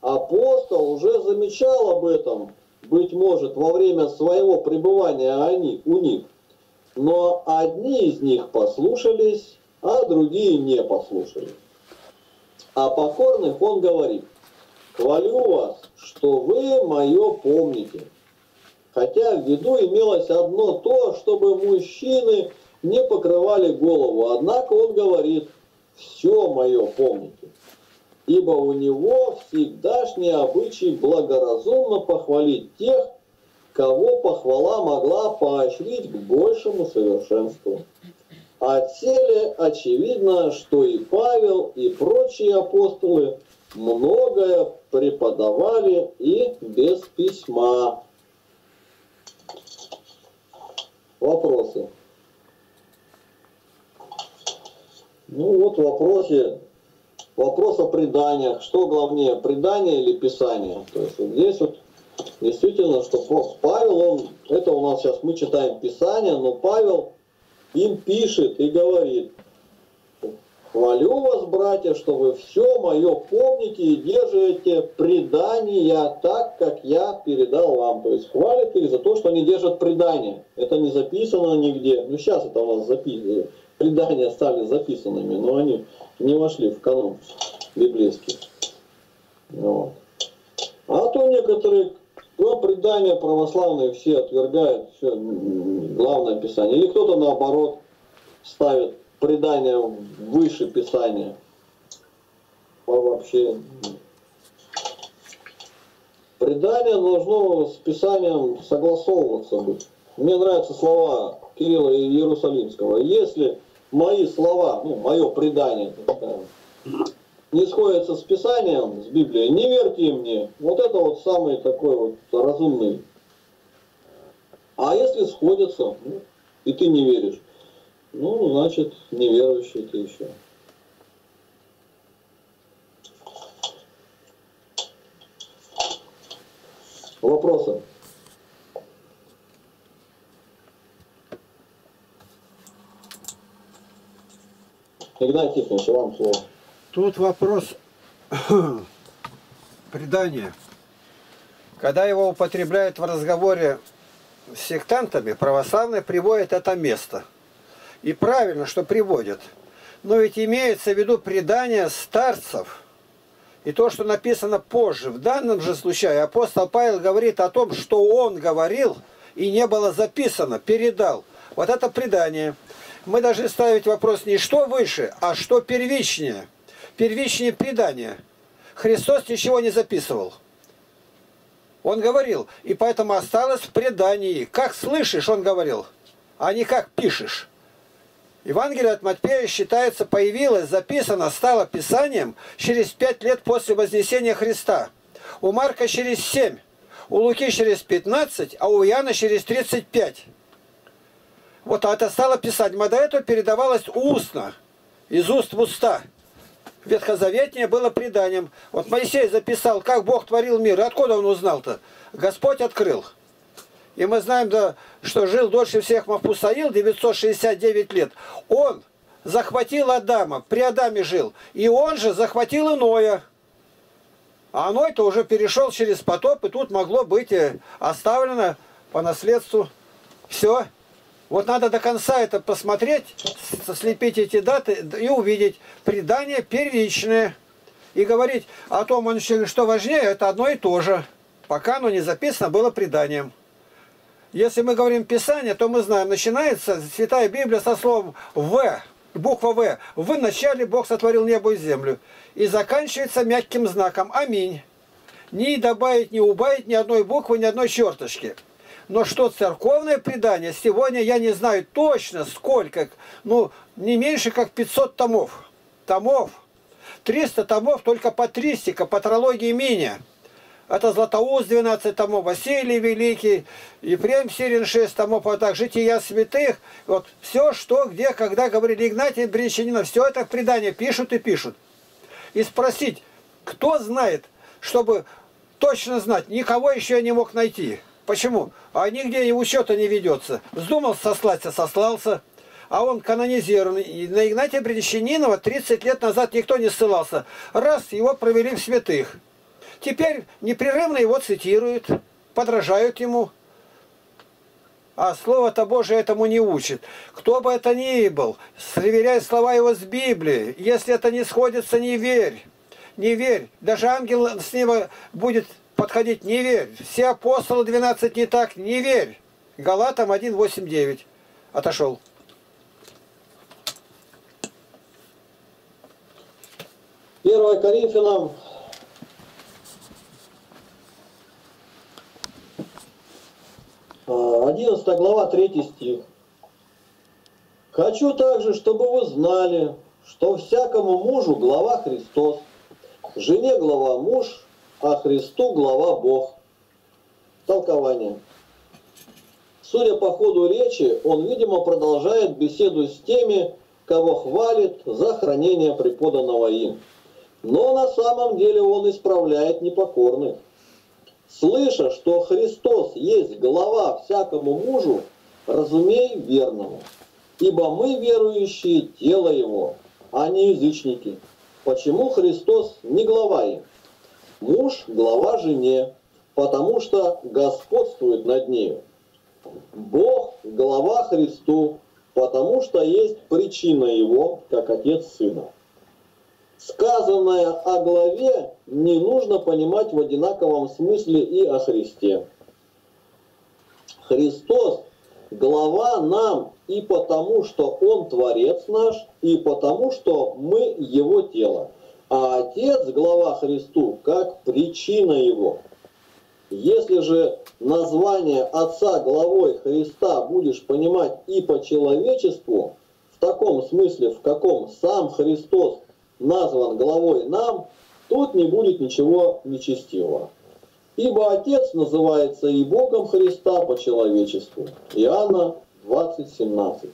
Апостол уже замечал об этом, быть может, во время своего пребывания у них. Но одни из них послушались, а другие не послушались. А покорных он говорит, хвалю вас, что вы мое помните, Хотя в виду имелось одно то, чтобы мужчины не покрывали голову. Однако он говорит, все мое помните. Ибо у него всегдашний обычай благоразумно похвалить тех, кого похвала могла поощрить к большему совершенству. Теле очевидно, что и Павел, и прочие апостолы многое преподавали и без письма. Вопросы? Ну вот в вопросе, вопрос о преданиях. Что главнее, предание или писание? То есть вот здесь вот действительно, что Павел, он, это у нас сейчас мы читаем Писание, но Павел им пишет и говорит, Хвалю вас, братья, что вы все мое помните и держите предания так, как я передал вам. То есть хвалят их за то, что они держат предания. Это не записано нигде. Ну сейчас это у нас записано. Предания стали записанными, но они не вошли в канон библейский. Вот. А то некоторые ну, предания православные все отвергают, все, главное писание. Или кто-то наоборот ставит предание выше Писания. А вообще предание должно с Писанием согласовываться быть. Мне нравятся слова Кирилла Иерусалимского. Если мои слова, ну, мое предание, так скажем, не сходятся с Писанием, с Библией, не верьте мне. Вот это вот самый такой вот разумный. А если сходятся, ну, и ты не веришь, ну, значит, неверующий ты еще. Вопросы? Игнатий Тихонович, вам слово. Тут вопрос <clears throat> предания. Когда его употребляют в разговоре с сектантами православные приводят это место. И правильно, что приводят. Но ведь имеется в виду предание старцев. И то, что написано позже. В данном же случае апостол Павел говорит о том, что он говорил и не было записано, передал. Вот это предание. Мы должны ставить вопрос не что выше, а что первичнее. Первичнее предание. Христос ничего не записывал. Он говорил, и поэтому осталось в предании. Как слышишь, он говорил, а не как пишешь. Евангелие от Матфея считается, появилось, записано, стало Писанием через пять лет после Вознесения Христа. У Марка через семь, у Луки через 15, а у Иоанна через 35. Вот это стало Писанием. А до этого передавалось устно, из уст в уста. Ветхозаветнее было преданием. Вот Моисей записал, как Бог творил мир. Откуда он узнал-то? Господь открыл. И мы знаем, да, что жил дольше всех Мавпусаил, 969 лет. Он захватил Адама, при Адаме жил. И он же захватил Иноя. А Ной-то уже перешел через потоп, и тут могло быть э, оставлено по наследству. Все. Вот надо до конца это посмотреть, слепить эти даты и увидеть. Предание первичное. И говорить о том, что важнее, это одно и то же. Пока оно не записано, было преданием. Если мы говорим Писание, то мы знаем, начинается Святая Библия со словом «В», буква «В». В начале Бог сотворил небо и землю. И заканчивается мягким знаком «Аминь». Не добавить, не убавить ни одной буквы, ни одной черточки. Но что церковное предание, сегодня я не знаю точно сколько, ну, не меньше как 500 томов. Томов. 300 томов только патристика, патрология Миня. Это Златоуст 12 томов, Василий Великий, Ефрем Сирин 6 томов, а так Жития святых. Вот все, что, где, когда говорили Игнатий Брещанина, все это в предании пишут и пишут. И спросить, кто знает, чтобы точно знать, никого еще я не мог найти. Почему? А нигде и учета не ведется. Вздумал сослаться, сослался. А он канонизирован. И на Игнатия Брещанинова 30 лет назад никто не ссылался. Раз, его провели в святых. Теперь непрерывно его цитируют, подражают ему. А Слово-то Божие этому не учит. Кто бы это ни был, сверяй слова его с Библии. Если это не сходится, не верь. Не верь. Даже ангел с неба будет подходить, не верь. Все апостолы 12 не так, не верь. Галатам 1, 8, 9. Отошел. Первое Коринфянам 11 глава, 3 стих. «Хочу также, чтобы вы знали, что всякому мужу глава Христос, жене глава муж, а Христу глава Бог». Толкование. Судя по ходу речи, он, видимо, продолжает беседу с теми, кого хвалит за хранение преподанного им. Но на самом деле он исправляет непокорных слыша, что Христос есть глава всякому мужу, разумей верному. Ибо мы, верующие, тело Его, а не язычники. Почему Христос не глава им? Муж – глава жене, потому что господствует над нею. Бог – глава Христу, потому что есть причина Его, как Отец Сына сказанное о главе не нужно понимать в одинаковом смысле и о Христе. Христос – глава нам и потому, что Он Творец наш, и потому, что мы Его тело. А Отец – глава Христу, как причина Его. Если же название Отца главой Христа будешь понимать и по человечеству, в таком смысле, в каком сам Христос – назван главой нам, тут не будет ничего нечестивого. Ибо Отец называется и Богом Христа по человечеству. Иоанна 20:17.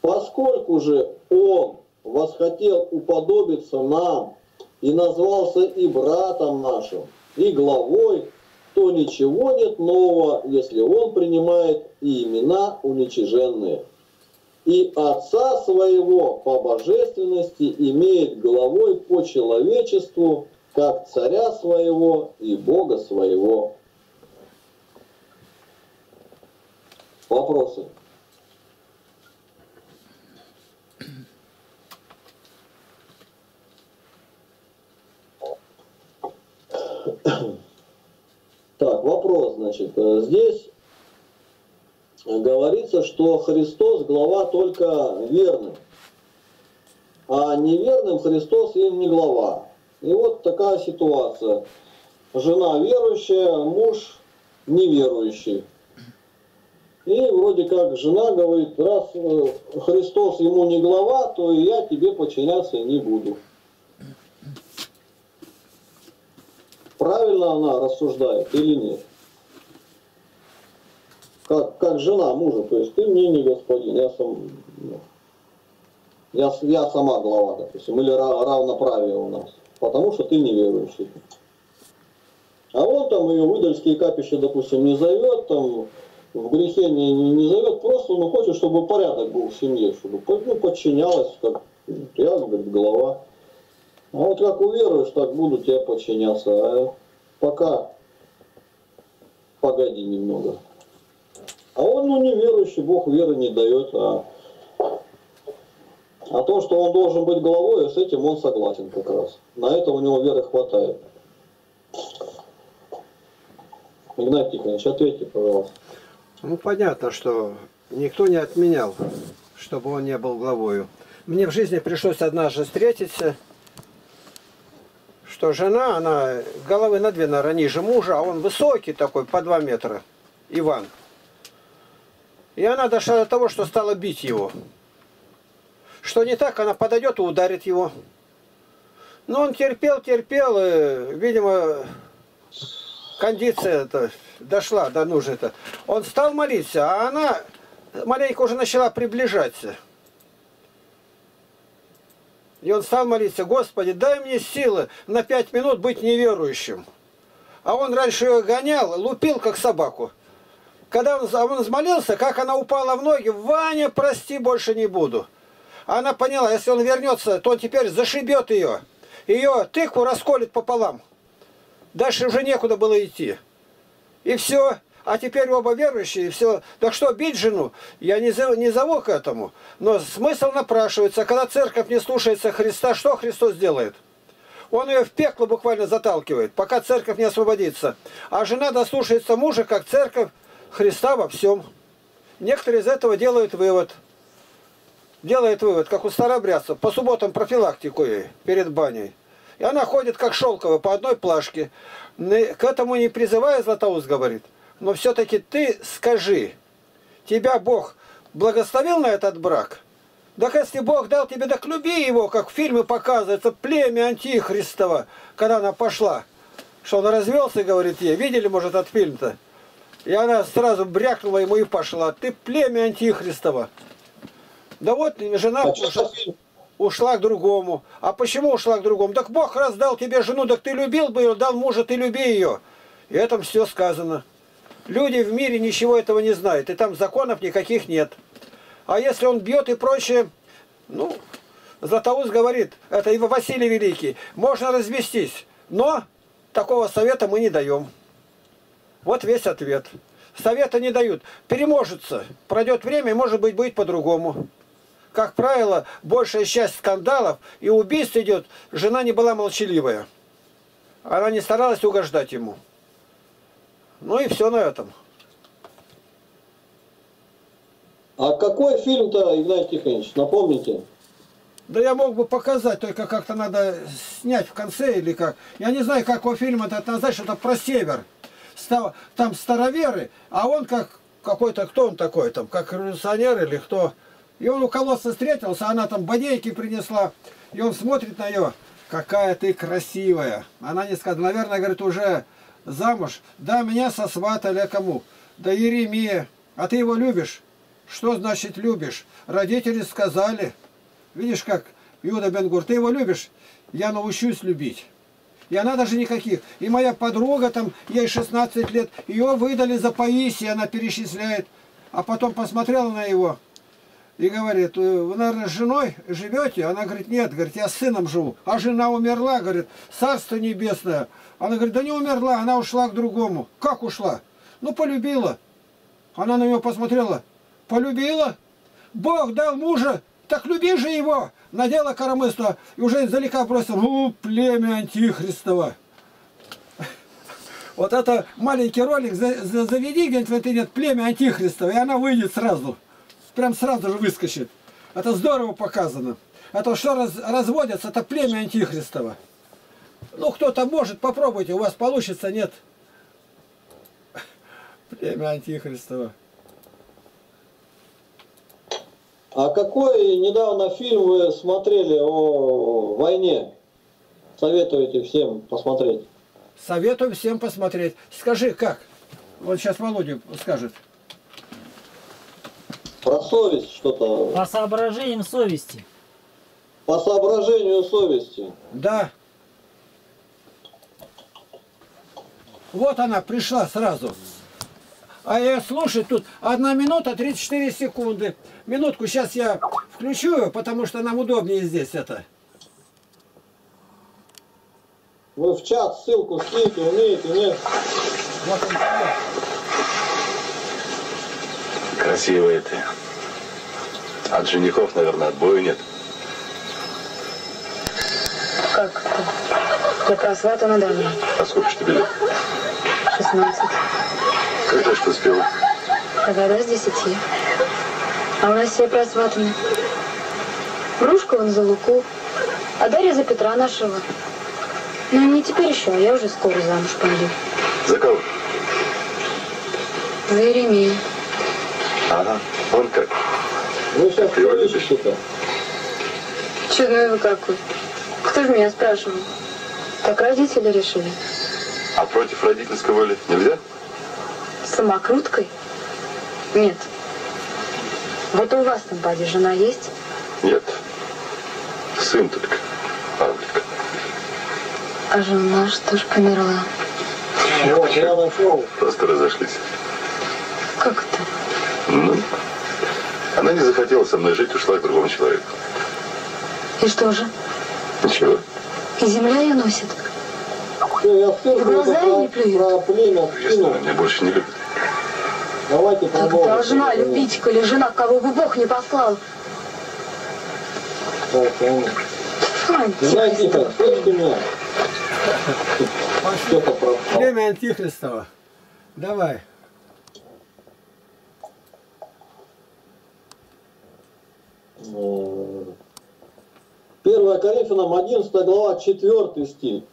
Поскольку же Он восхотел уподобиться нам и назвался и братом нашим, и главой, то ничего нет нового, если Он принимает и имена уничиженные и Отца Своего по божественности имеет главой по человечеству, как Царя Своего и Бога Своего. Вопросы? Так, вопрос, значит, э, здесь говорится, что Христос глава только верным, а неверным Христос им не глава. И вот такая ситуация. Жена верующая, муж неверующий. И вроде как жена говорит, раз э, Христос ему не глава, то и я тебе подчиняться не буду. Правильно она рассуждает или нет? Как, как жена мужа, то есть ты мне не господин, я сам, ну, я, я сама глава, допустим, или равноправие у нас, потому что ты неверующий. А он там ее выдальские капища, допустим, не зовет, там в грехе не, не, не зовет, просто он хочет, чтобы порядок был в семье, чтобы ну, подчинялась, как я, говорит, глава. А вот как уверуешь, так буду тебе подчиняться. А пока погоди немного. А он, ну, неверующий, Бог веры не дает. А, а то, что он должен быть главой, с этим он согласен как раз. На это у него веры хватает. Игнатий Тихонович, ответьте, пожалуйста. Ну, понятно, что никто не отменял, чтобы он не был главою. Мне в жизни пришлось однажды встретиться что жена, она головы на две, наверное, ниже мужа, а он высокий такой, по два метра, Иван. И она дошла до того, что стала бить его. Что не так, она подойдет и ударит его. Но он терпел, терпел, и, видимо, кондиция -то дошла до нужды. -то. Он стал молиться, а она маленько уже начала приближаться. И он стал молиться, Господи, дай мне силы на пять минут быть неверующим. А он раньше ее гонял, лупил, как собаку. Когда он, он взмолился, как она упала в ноги, Ваня, прости, больше не буду. Она поняла, если он вернется, то он теперь зашибет ее. Ее тыкву расколет пополам. Дальше уже некуда было идти. И все а теперь оба верующие, и все. Так что, бить жену? Я не, зову, не зову к этому. Но смысл напрашивается. Когда церковь не слушается Христа, что Христос делает? Он ее в пекло буквально заталкивает, пока церковь не освободится. А жена дослушается мужа, как церковь Христа во всем. Некоторые из этого делают вывод. Делает вывод, как у старобрядцев, по субботам профилактику ей перед баней. И она ходит, как шелковая, по одной плашке. К этому не призывая, Златоуст говорит – но все-таки ты скажи, тебя Бог благословил на этот брак? Так если Бог дал тебе, так люби его, как в фильме показывается, племя Антихристова, когда она пошла. Что он развелся говорит ей, видели, может, этот фильм-то? И она сразу брякнула ему и пошла. Ты племя Антихристова. Да вот жена а ушла, ушла к другому. А почему ушла к другому? Так Бог раздал тебе жену, так ты любил бы ее, дал мужа, ты люби ее. И этом все сказано. Люди в мире ничего этого не знают, и там законов никаких нет. А если он бьет и прочее, ну, Златоуст говорит, это и Василий Великий, можно развестись, но такого совета мы не даем. Вот весь ответ. Совета не дают. Переможется. Пройдет время, может быть будет по-другому. Как правило, большая часть скандалов и убийств идет, жена не была молчаливая. Она не старалась угождать ему. Ну и все на этом. А какой фильм-то, Игнатий Тихонович, напомните? Да я мог бы показать, только как-то надо снять в конце или как. Я не знаю, какой фильм это назвать, что-то про север. Там староверы, а он как какой-то, кто он такой там, как революционер или кто. И он у колодца встретился, она там бодейки принесла, и он смотрит на нее, какая ты красивая. Она не сказала, наверное, говорит, уже замуж. Да, меня сосватали, а кому? Да Еремия. А ты его любишь? Что значит любишь? Родители сказали. Видишь, как Юда Бенгур, ты его любишь? Я научусь любить. И она даже никаких. И моя подруга, там, ей 16 лет, ее выдали за Паисия, она перечисляет. А потом посмотрела на его и говорит, вы, наверное, с женой живете? Она говорит, нет, говорит, я с сыном живу. А жена умерла, говорит, царство небесное. Она говорит, да не умерла, она ушла к другому. Как ушла? Ну, полюбила. Она на него посмотрела. Полюбила? Бог дал мужа, так люби же его. Надела коромысло и уже издалека бросил. Ну, племя Антихристова. Вот это маленький ролик за- за- заведи где-нибудь в интернет племя Антихристова, и она выйдет сразу. Прям сразу же выскочит. Это здорово показано. А то, что раз- разводятся, это племя Антихристова. Ну, кто-то может, попробуйте, у вас получится, нет. Племя Антихристова. А какой недавно фильм вы смотрели о войне? Советуете всем посмотреть. Советую всем посмотреть. Скажи, как? Вот сейчас Володя скажет. Про совесть что-то. По соображениям совести. По соображению совести. Да. Вот она пришла сразу. А я слушай, тут одна минута 34 секунды. Минутку, сейчас я включу ее, потому что нам удобнее здесь это. Вы в чат ссылку скиньте, умеете, нет? Вот он. Красивые ты. От женихов, наверное, отбоя нет. Как? Я просватана давно. А сколько ж тебе лет? 16. Когда ж ты успела? Года с 10. А у нас все просватаны. Брушка вон за Луку, а Дарья за Петра нашего. Ну, не теперь еще, а я уже скоро замуж пойду. За кого? За Еремея. Ага, он как. Вы сейчас Ты его что любишь? Чудной вы какой. Кто же меня спрашивал? Так родители решили. А против родительской воли нельзя? Самокруткой? Нет. Вот у вас там, поди, жена есть? Нет. Сын только. Павлик. А жена что ж померла? Я нашел. Просто разошлись. Как это? Ну, она не захотела со мной жить, ушла к другому человеку. И что же? Ничего. И земля ее носит? Все, я не про, про племя меня больше не любит. Давайте Так продолжим. должна любить, коли жена, кого бы Бог не послал. Так, Знаете, тихо, слышите меня? Что-то пропало. Племя Антихристова. Давай. 1 Коринфянам 11 глава 4 стих.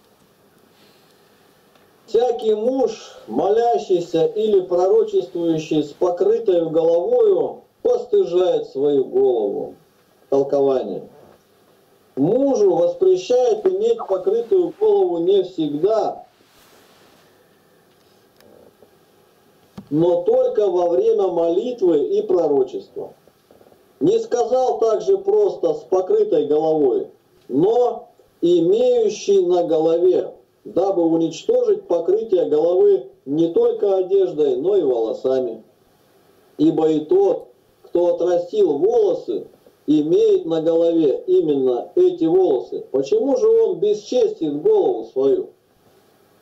Всякий муж, молящийся или пророчествующий с покрытой головою, постыжает свою голову. Толкование. Мужу воспрещает иметь покрытую голову не всегда, но только во время молитвы и пророчества. Не сказал также просто с покрытой головой, но имеющий на голове, дабы уничтожить покрытие головы не только одеждой, но и волосами. Ибо и тот, кто отрастил волосы, имеет на голове именно эти волосы. Почему же он бесчестит голову свою?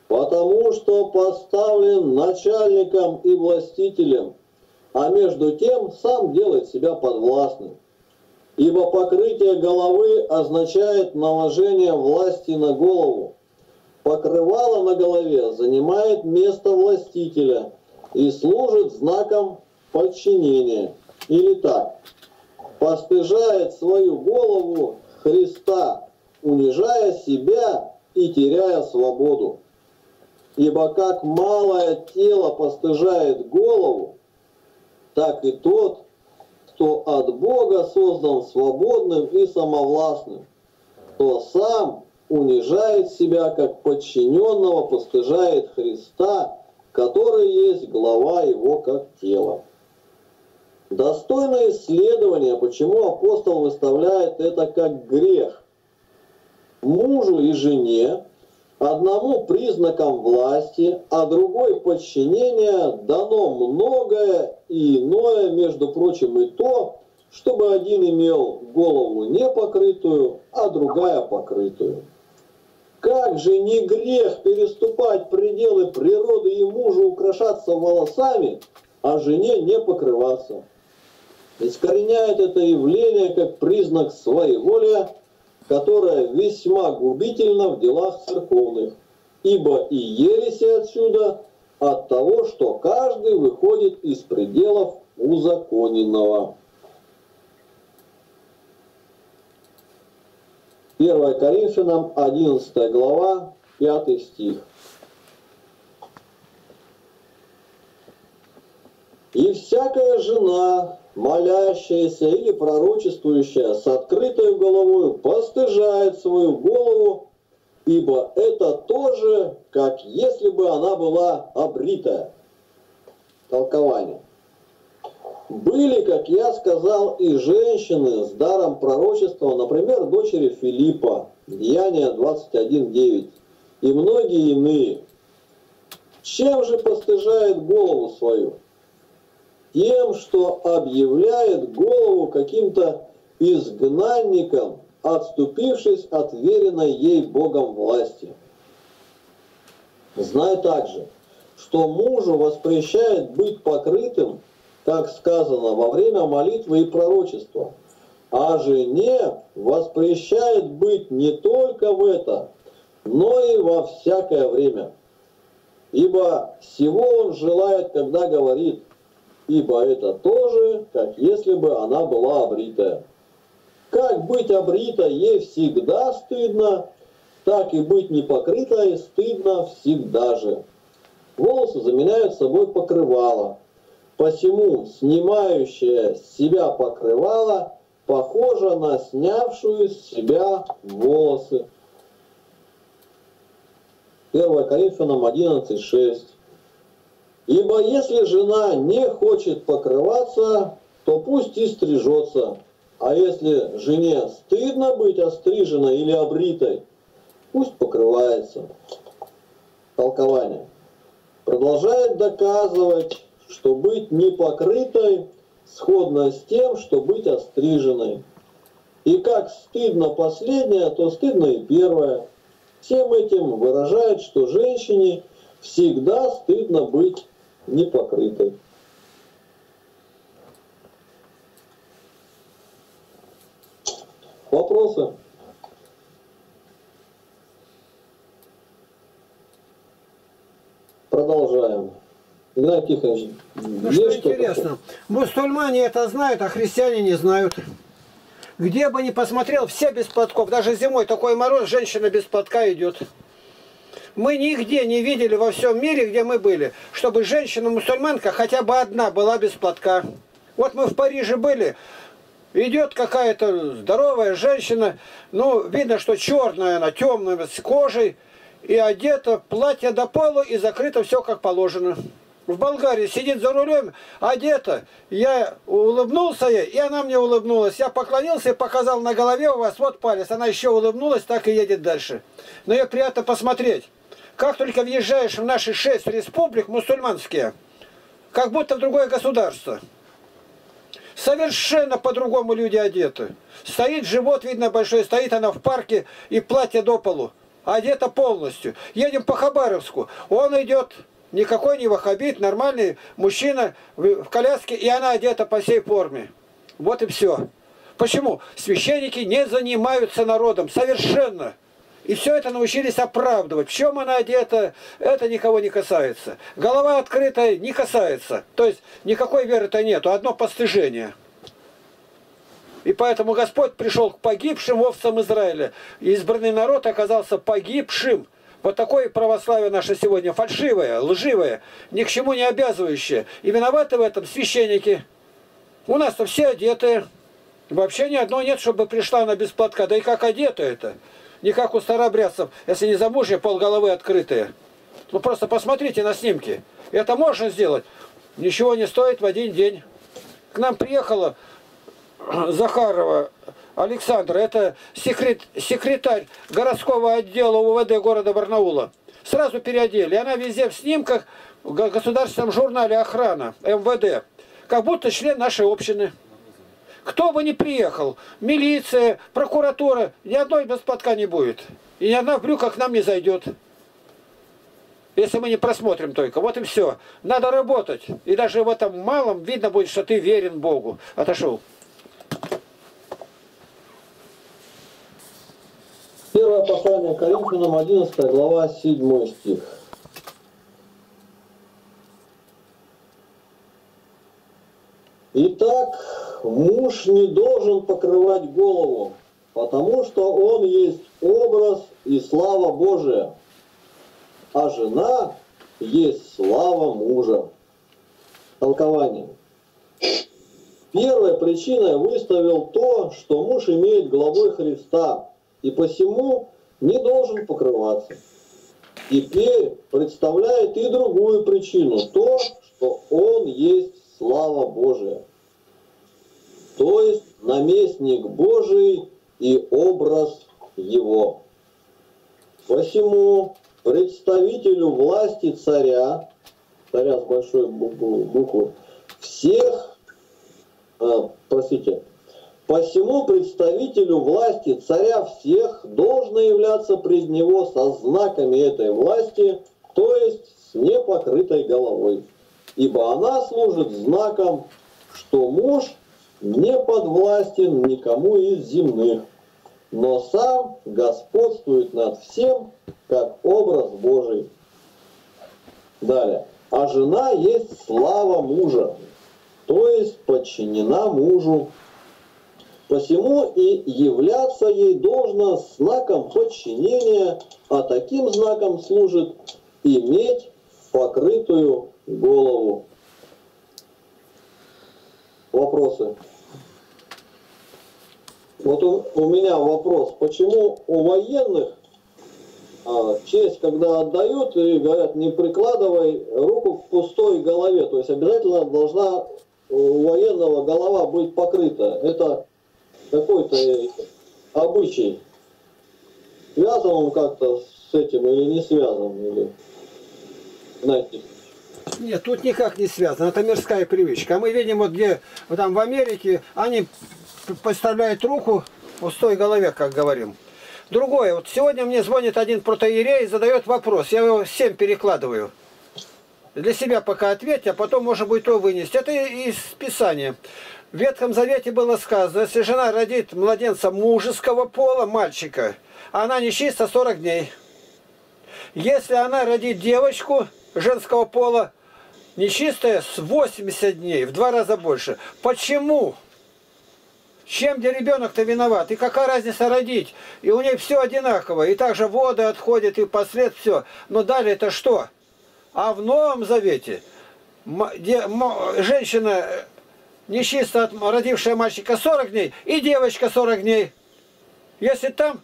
Потому что поставлен начальником и властителем, а между тем сам делает себя подвластным. Ибо покрытие головы означает наложение власти на голову. Покрывало на голове занимает место властителя и служит знаком подчинения. Или так, постыжает свою голову Христа, унижая себя и теряя свободу. Ибо как малое тело постыжает голову, так и тот, кто от Бога создан свободным и самовластным, то сам унижает себя как подчиненного, постыжает Христа, который есть глава его как тело. Достойно исследования, почему апостол выставляет это как грех. Мужу и жене одному признаком власти, а другой подчинения дано многое и иное, между прочим, и то, чтобы один имел голову не покрытую, а другая покрытую. Как же не грех переступать пределы природы и мужу украшаться волосами, а жене не покрываться. Искореняет это явление как признак своеволия, которое весьма губительно в делах церковных, ибо и ереси отсюда от того, что каждый выходит из пределов узаконенного. 1 Коринфянам 11 глава, 5 стих. И всякая жена, молящаяся или пророчествующая с открытой головой, постыжает свою голову, ибо это тоже, как если бы она была обритая. Толкование. Были, как я сказал, и женщины с даром пророчества, например, дочери Филиппа, Деяние 21.9, и многие иные. Чем же постыжает голову свою? Тем, что объявляет голову каким-то изгнанником, отступившись от веренной ей Богом власти. Знай также, что мужу воспрещает быть покрытым как сказано, во время молитвы и пророчества. А жене воспрещает быть не только в это, но и во всякое время. Ибо всего он желает, когда говорит, ибо это тоже, как если бы она была обритая. Как быть обритой ей всегда стыдно, так и быть непокрытой стыдно всегда же. Волосы заменяют собой покрывало – Посему снимающая с себя покрывало похоже на снявшую с себя волосы. 1 Коринфянам 11.6 Ибо если жена не хочет покрываться, то пусть и стрижется. А если жене стыдно быть остриженной или обритой, пусть покрывается. Толкование. Продолжает доказывать что быть непокрытой сходно с тем, что быть остриженной. И как стыдно последнее, то стыдно и первое. Всем этим выражает, что женщине всегда стыдно быть непокрытой. Вопросы? Продолжаем. Игнат Тихонович, ну, что интересно, мусульмане это знают, а христиане не знают. Где бы ни посмотрел, все без платков. Даже зимой такой мороз, женщина без платка идет. Мы нигде не видели во всем мире, где мы были, чтобы женщина-мусульманка хотя бы одна была без платка. Вот мы в Париже были, идет какая-то здоровая женщина, ну, видно, что черная она, темная, с кожей, и одета, платье до полу, и закрыто все как положено в Болгарии сидит за рулем, одета. Я улыбнулся ей, и она мне улыбнулась. Я поклонился и показал на голове у вас, вот палец. Она еще улыбнулась, так и едет дальше. Но ей приятно посмотреть. Как только въезжаешь в наши шесть республик мусульманские, как будто в другое государство. Совершенно по-другому люди одеты. Стоит живот, видно большой, стоит она в парке и платье до полу. Одета полностью. Едем по Хабаровску. Он идет Никакой не ваххабит, нормальный мужчина в коляске, и она одета по всей форме. Вот и все. Почему? Священники не занимаются народом совершенно. И все это научились оправдывать. В чем она одета, это никого не касается. Голова открытая не касается. То есть никакой веры-то нету, одно постыжение. И поэтому Господь пришел к погибшим овцам Израиля. избранный народ оказался погибшим. Вот такое православие наше сегодня фальшивое, лживое, ни к чему не обязывающее. И виноваты в этом священники. У нас-то все одеты. Вообще ни одной нет, чтобы пришла на без платка. Да и как одета это? Не как у старобрядцев, если не замужье, полголовы открытые. Ну просто посмотрите на снимки. Это можно сделать. Ничего не стоит в один день. К нам приехала <clears throat> Захарова Александр, это секрет, секретарь городского отдела УВД города Барнаула. Сразу переодели. Она везде в снимках в государственном журнале «Охрана» МВД. Как будто член нашей общины. Кто бы ни приехал, милиция, прокуратура, ни одной без платка не будет. И ни одна в брюках нам не зайдет. Если мы не просмотрим только. Вот и все. Надо работать. И даже в этом малом видно будет, что ты верен Богу. Отошел. Первое послание Коринфянам, 11 глава, 7 стих. Итак, муж не должен покрывать голову, потому что он есть образ и слава Божия, а жена есть слава мужа. Толкование. Первой причиной выставил то, что муж имеет главой Христа, и посему не должен покрываться. Теперь представляет и другую причину, то, что он есть слава Божия. То есть наместник Божий и образ его. Посему представителю власти царя, царя с большой буквы, всех, э, простите, Посему представителю власти царя всех должно являться пред него со знаками этой власти, то есть с непокрытой головой. Ибо она служит знаком, что муж не подвластен никому из земных, но сам господствует над всем, как образ Божий. Далее. А жена есть слава мужа, то есть подчинена мужу, Посему и являться ей должно знаком подчинения, а таким знаком служит иметь покрытую голову. Вопросы? Вот у, у меня вопрос, почему у военных а, честь, когда отдают, и говорят, не прикладывай руку к пустой голове, то есть обязательно должна у военного голова быть покрыта. Это какой-то обычай. Связан он как-то с этим или не связан? Или... Знаете? Нет, тут никак не связано. Это мирская привычка. А мы видим, вот где вот там в Америке, они поставляют руку в пустой голове, как говорим. Другое. Вот сегодня мне звонит один протоиерей и задает вопрос. Я его всем перекладываю. Для себя пока ответь, а потом, может быть, то вынести. Это из Писания. В Ветхом Завете было сказано, если жена родит младенца мужеского пола, мальчика, она нечиста 40 дней. Если она родит девочку женского пола, нечистая с 80 дней, в два раза больше. Почему? Чем где ребенок-то виноват? И какая разница родить? И у ней все одинаково. И также воды отходят, и послед все. Но далее это что? А в Новом Завете женщина нечисто родившая мальчика 40 дней и девочка 40 дней. Если там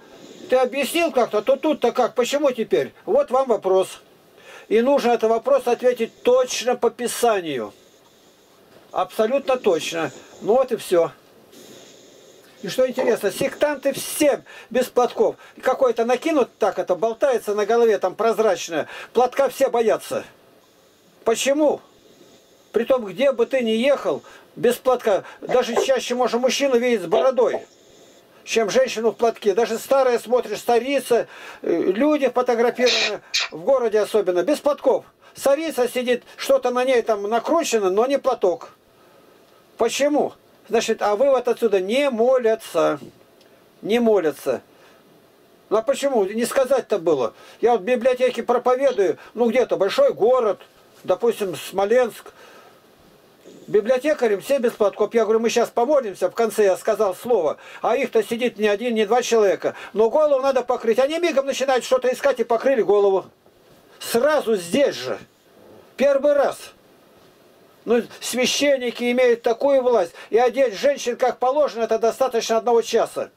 ты объяснил как-то, то тут-то как? Почему теперь? Вот вам вопрос. И нужно этот вопрос ответить точно по Писанию. Абсолютно точно. Ну вот и все. И что интересно, сектанты все без платков. Какой-то накинут, так это болтается на голове, там прозрачное. Платка все боятся. Почему? Притом, где бы ты ни ехал, без платка. Даже чаще можно мужчину видеть с бородой, чем женщину в платке. Даже старая смотришь, старица, э, люди фотографированы, в городе особенно, без платков. Старица сидит, что-то на ней там накручено, но не платок. Почему? Значит, а вывод отсюда не молятся. Не молятся. Ну а почему? Не сказать-то было. Я вот в библиотеке проповедую, ну где-то большой город, допустим, Смоленск, библиотекарям все без платков. Я говорю, мы сейчас помолимся, в конце я сказал слово, а их-то сидит не один, не два человека. Но голову надо покрыть. Они мигом начинают что-то искать и покрыли голову. Сразу здесь же. Первый раз. Ну, священники имеют такую власть. И одеть женщин как положено, это достаточно одного часа.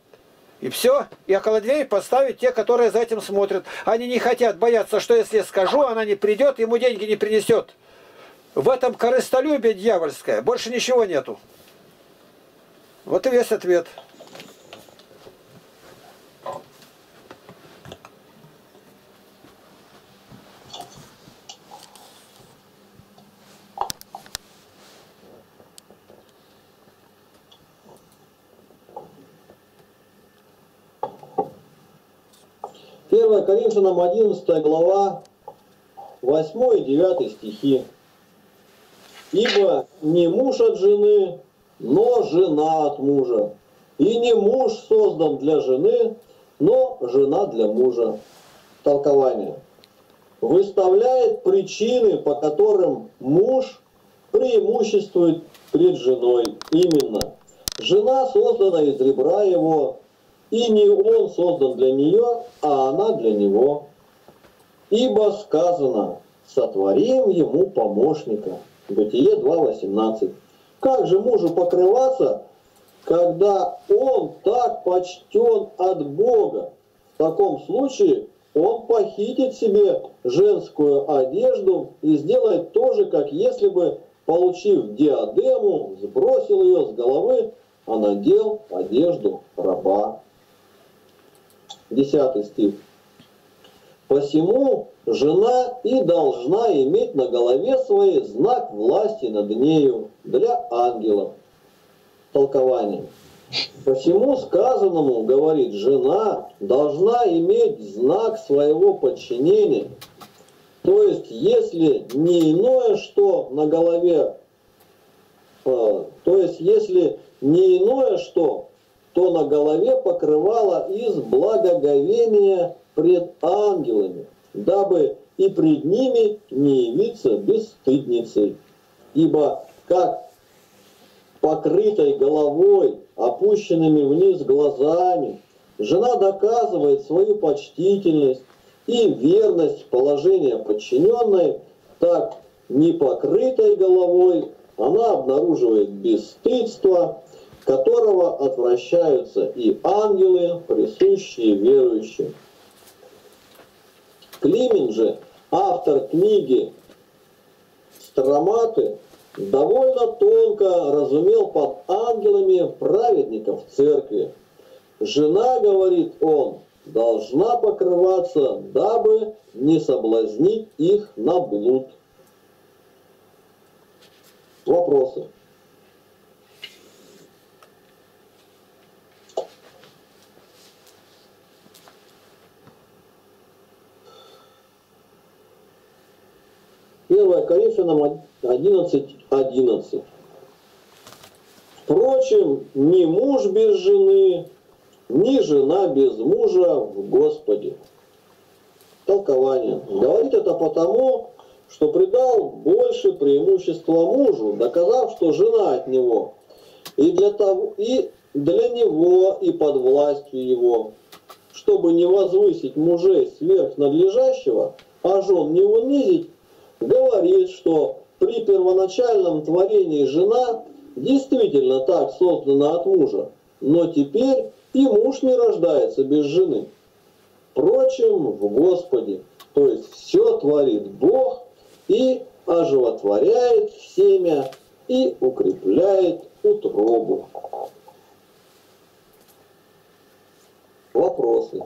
И все. И около двери поставить те, которые за этим смотрят. Они не хотят, бояться, что если я скажу, она не придет, ему деньги не принесет. В этом корыстолюбие дьявольское. Больше ничего нету. Вот и весь ответ. Первая Коринфянам 11 глава 8 и 9 стихи. Ибо не муж от жены, но жена от мужа. И не муж создан для жены, но жена для мужа. Толкование. Выставляет причины, по которым муж преимуществует пред женой. Именно. Жена создана из ребра его, и не он создан для нее, а она для него. Ибо сказано, сотворим ему помощника. Бытие 2.18. Как же мужу покрываться, когда он так почтен от Бога? В таком случае он похитит себе женскую одежду и сделает то же, как если бы, получив диадему, сбросил ее с головы, а надел одежду раба. Десятый стих. Посему жена и должна иметь на голове своей знак власти над нею для ангелов. Толкование. Посему сказанному, говорит, жена должна иметь знак своего подчинения. То есть, если не иное, что на голове, э, то есть, если не иное, что, то на голове покрывало из благоговения пред ангелами, дабы и пред ними не явиться бесстыдницей. Ибо как покрытой головой, опущенными вниз глазами, жена доказывает свою почтительность и верность положения подчиненной, так непокрытой головой она обнаруживает бесстыдство, которого отвращаются и ангелы, присущие верующим. Климин же, автор книги «Строматы», довольно тонко разумел под ангелами праведников церкви. Жена, говорит он, должна покрываться, дабы не соблазнить их на блуд. Вопросы? Первое Коринфянам 11, 11. Впрочем, ни муж без жены, ни жена без мужа в Господе. Толкование. Говорит это потому, что придал больше преимущества мужу, доказав, что жена от него, и для, того, и для него, и под властью его, чтобы не возвысить мужей сверх надлежащего, а жен не унизить, говорит, что при первоначальном творении жена действительно так создана от мужа, но теперь и муж не рождается без жены. Впрочем, в Господе, то есть все творит Бог и оживотворяет семя и укрепляет утробу. Вопросы.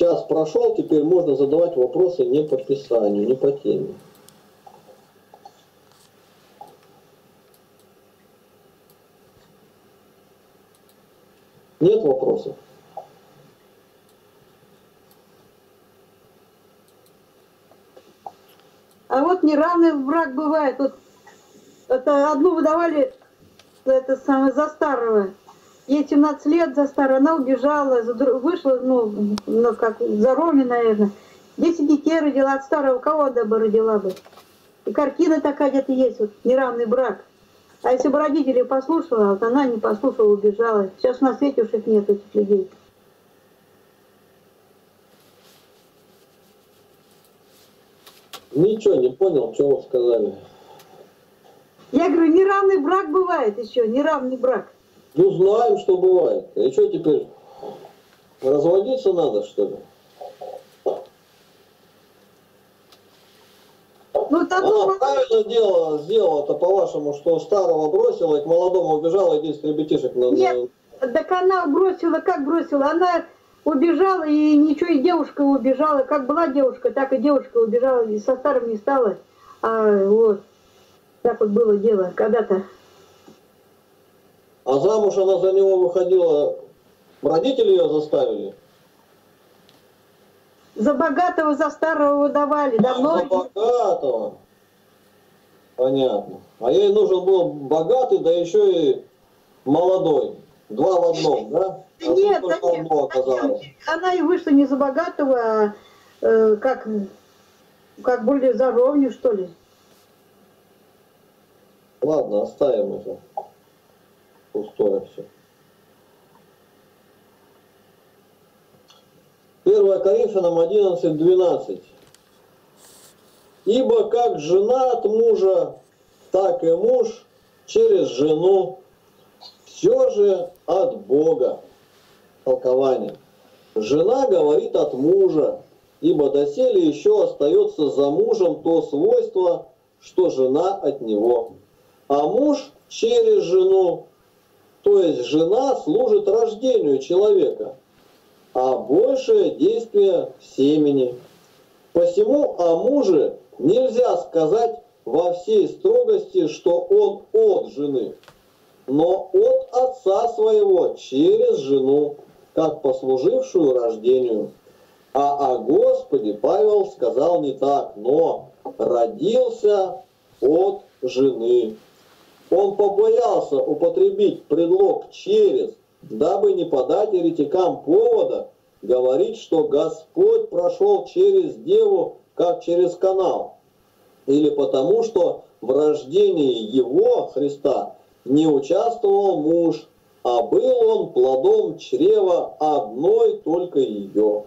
Час прошел, теперь можно задавать вопросы не по писанию, не по теме. Нет вопросов? А вот неравный брак бывает. Вот это одну выдавали это самое за старого. Ей 17 лет за старого, она убежала, вышла, ну, ну как за Роме, наверное. 10 детей родила от старого, кого она бы родила бы? И картина такая где-то есть, вот, неравный брак. А если бы родители послушала, вот она не послушала, убежала. Сейчас на свете уж их нет, этих людей. Ничего не понял, что вы сказали. Я говорю, неравный брак бывает еще, неравный брак. Ну, знаем, что бывает. И что теперь? Разводиться надо, что ли? Ну, это одно... Она правильно делала, сделала-то, по-вашему, что старого бросила и к молодому убежала, и 10 ребятишек на... Нет, так она бросила, как бросила? Она убежала, и ничего, и девушка убежала. Как была девушка, так и девушка убежала, и со старым не стала. А вот, так вот было дело когда-то. А замуж она за него выходила, родители ее заставили? За богатого, за старого выдавали. Давно. За богатого. Понятно. А ей нужен был богатый, да еще и молодой. Два в одном, да? А Нет, оказалось. Она и вышла не за богатого, а э, как, как более за ровню, что ли. Ладно, оставим это. Пустое все. 1 Коринфянам 11, 12. Ибо как жена от мужа, так и муж через жену, все же от Бога. Толкование. Жена говорит от мужа, ибо доселе еще остается за мужем то свойство, что жена от него. А муж через жену, то есть жена служит рождению человека, а большее действие в семени. Посему о муже нельзя сказать во всей строгости, что он от жены, но от отца своего через жену, как послужившую рождению. А о Господе Павел сказал не так, но родился от жены. Он побоялся употребить предлог «через», дабы не подать еретикам повода говорить, что Господь прошел через Деву, как через канал, или потому, что в рождении Его, Христа, не участвовал муж, а был он плодом чрева одной только ее.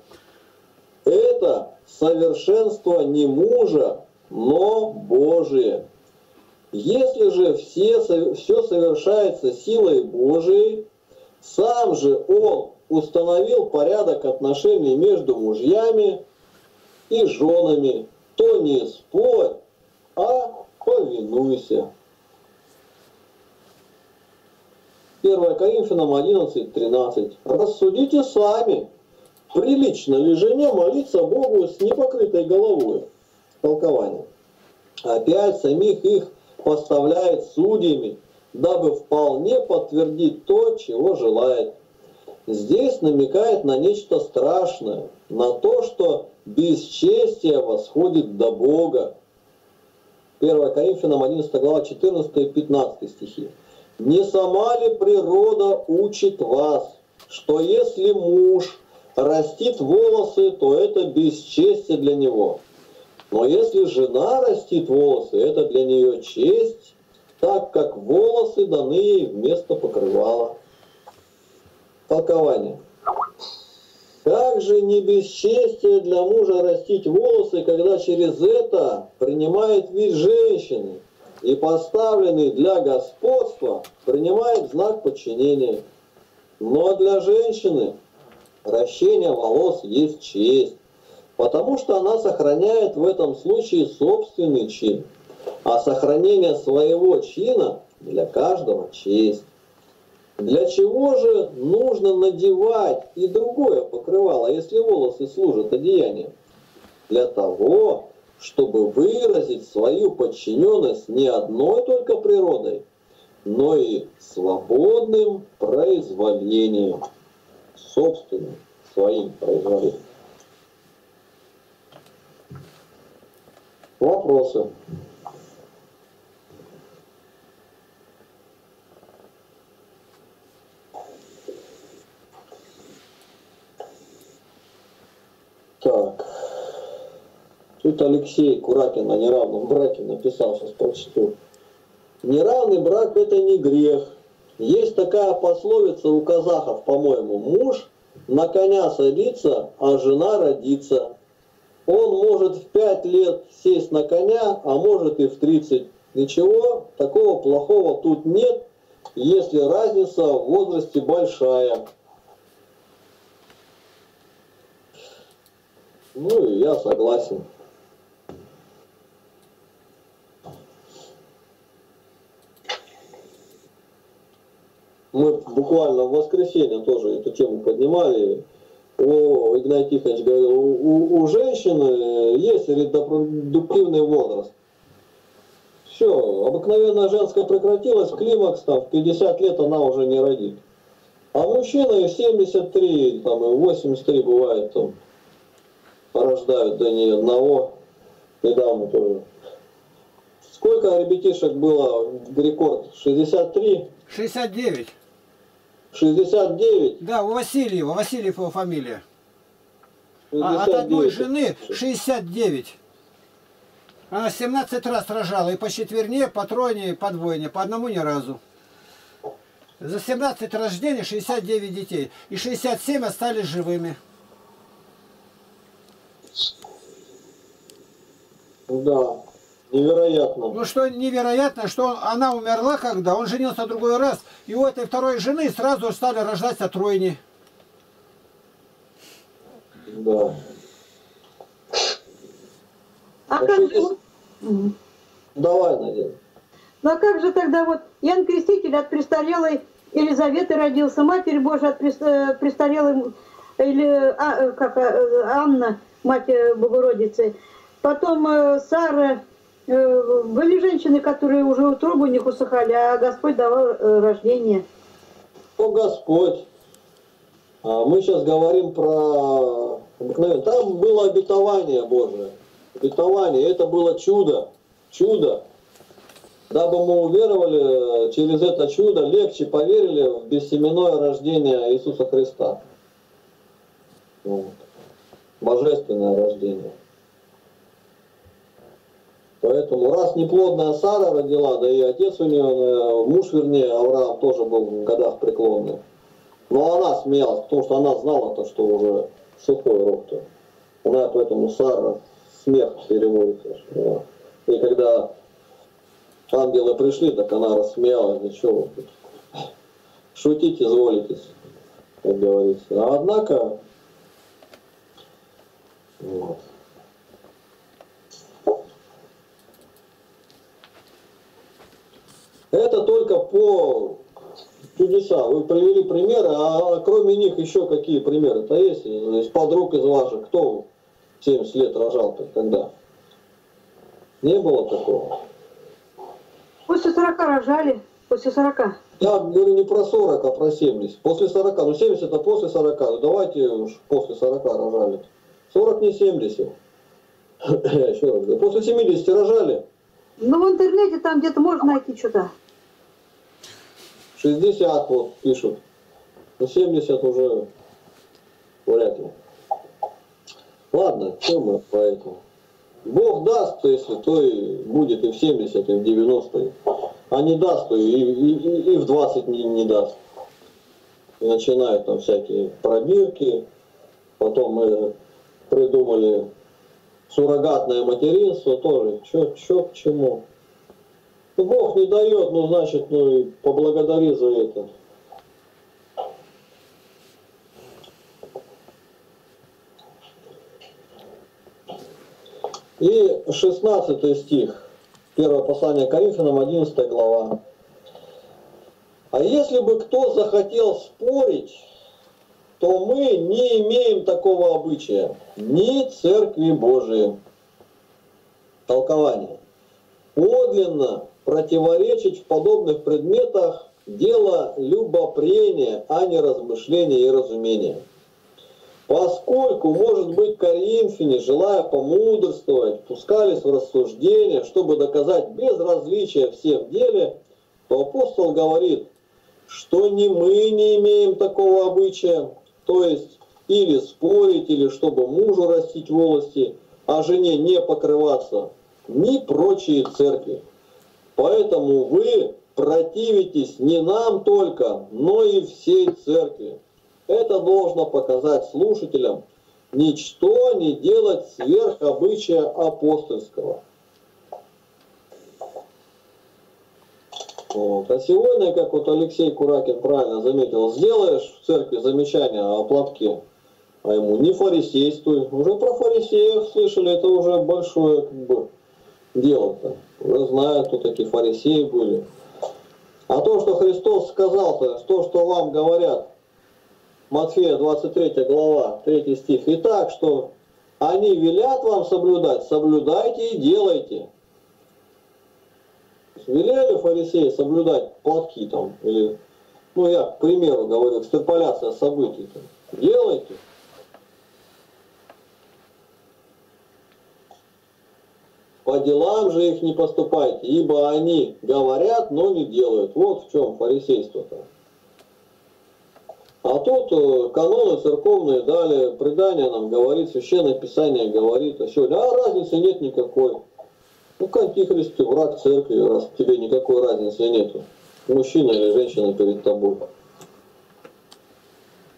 Это совершенство не мужа, но Божие. Если же все, все совершается силой Божией, сам же Он установил порядок отношений между мужьями и женами, то не спорь, а повинуйся. 1 Коринфянам 11, 13. Рассудите сами, прилично ли жене молиться Богу с непокрытой головой? Толкование. Опять самих их поставляет судьями, дабы вполне подтвердить то, чего желает. Здесь намекает на нечто страшное, на то, что бесчестие восходит до Бога. 1 Коринфянам 11 глава 14 и 15 стихи. «Не сама ли природа учит вас, что если муж растит волосы, то это бесчестие для него? Но если жена растит волосы, это для нее честь, так как волосы даны ей вместо покрывала». Толкование. Как же не бесчестие для мужа растить волосы, когда через это принимает вид женщины и поставленный для господства принимает знак подчинения. Но для женщины ращение волос есть честь, потому что она сохраняет в этом случае собственный чин, а сохранение своего чина для каждого честь. Для чего же нужно надевать и другое покрывало, если волосы служат одеянием? Для того, чтобы выразить свою подчиненность не одной только природой, но и свободным произволением, собственным своим произволением. Вопросы? Так. Тут Алексей Куракин о неравном браке написал, сейчас прочту. Неравный брак это не грех. Есть такая пословица у казахов, по-моему, муж на коня садится, а жена родится. Он может в пять лет сесть на коня, а может и в 30. Ничего такого плохого тут нет, если разница в возрасте большая. Ну и я согласен. Мы буквально в воскресенье тоже эту тему поднимали. О, Игнатий Тихонович говорил, у, у, у женщины есть репродуктивный возраст. Все, обыкновенная женская прекратилась, климакс там в 50 лет она уже не родит. А мужчина и в 73, там, и в 83 бывает там. рождают, да не одного. Недавно тоже. Сколько ребятишек было рекорд? 63? 69. 69? Да, у Васильева, Васильев его фамилия. А от 69. одной жены 69. Она 17 раз рожала, и по четверне, по тройне, по двойне, по одному ни разу. За 17 рождений 69 детей. И 67 остались живыми. Да, невероятно. Ну что невероятно, что он- она умерла когда, он женился другой раз, и у этой второй жены сразу стали рождаться тройни. Да. А как же. Давай, Надя. ну а как же тогда вот Ян Креститель от престарелой Елизаветы родился, Матерь Божия от э, престарелой или а, э, как, э, Анна, мать Богородицы. Потом Сара. Э, Были женщины, которые уже утробы у них усыхали, а Господь давал э, рождение. О Господь. А мы сейчас говорим про. Там было обетование Божие. Обетование. Это было чудо. Чудо. Дабы мы уверовали, э, через это чудо легче поверили в бессеменное рождение Иисуса Христа. Вот. Божественное рождение. Поэтому раз неплодная Сара родила, да и отец у нее, э, муж вернее, Авраам тоже был в годах преклонных. Но она смеялась, потому что она знала то, что уже сухой рог-то. Она поэтому Сара смех переводится. что, И когда ангелы пришли, так она рассмеялась, да что вы тут шутить изволитесь, как говорится. А однако, вот. Это только по чудеса. Вы привели примеры, а кроме них еще какие примеры-то есть? Из подруг из ваших, кто 70 лет рожал-то когда? Не было такого? После 40 рожали, после 40. Я говорю не про 40, а про 70. После 40. Ну 70 это после 40. Ну давайте уж после 40 рожали. 40 не 70. Я еще раз говорю. После 70 рожали. Ну в интернете там где-то можно найти что-то. 60 вот пишут. Но 70 уже вряд ли. Ладно, что мы по этому? Бог даст, то если то и будет и в 70, и в 90. А не даст, то и, и, и- и в 20 не, не даст. И начинают там всякие пробирки. Потом мы придумали суррогатное материнство тоже. Чё, чё к чему? Бог не дает, ну, значит, ну, и поблагодари за это. И 16 стих, первое послание Коринфянам, 11 глава. А если бы кто захотел спорить, то мы не имеем такого обычая, ни Церкви Божией. Толкование. Подлинно противоречить в подобных предметах дело любопрения, а не размышления и разумения. Поскольку, может быть, коринфяне, желая помудрствовать, пускались в рассуждения, чтобы доказать безразличие всем деле, то апостол говорит, что ни мы не имеем такого обычая, то есть или спорить, или чтобы мужу растить волосы, а жене не покрываться, ни прочие церкви. Поэтому вы противитесь не нам только, но и всей церкви. Это должно показать слушателям ничто не делать сверх обычая апостольского. Вот. А сегодня, как вот Алексей Куракин правильно заметил, сделаешь в церкви замечание о платке, а ему не фарисействуй. Уже про фарисеев слышали, это уже большое как бы дело-то. Уже знают, кто такие фарисеи были. А то, что Христос сказал-то, то, что вам говорят, Матфея 23 глава, 3 стих. Итак, что они велят вам соблюдать, соблюдайте и делайте. Велели фарисеи соблюдать платки там, или, ну я, к примеру, говорю, экстраполяция событий. Там. Делайте. По делам же их не поступайте, ибо они говорят, но не делают. Вот в чем фарисейство-то. А тут э, каноны церковные дали, предание нам говорит, священное писание говорит, а сегодня, а разницы нет никакой. Ну, к антихристу, враг церкви, раз тебе никакой разницы нету. Мужчина или женщина перед тобой.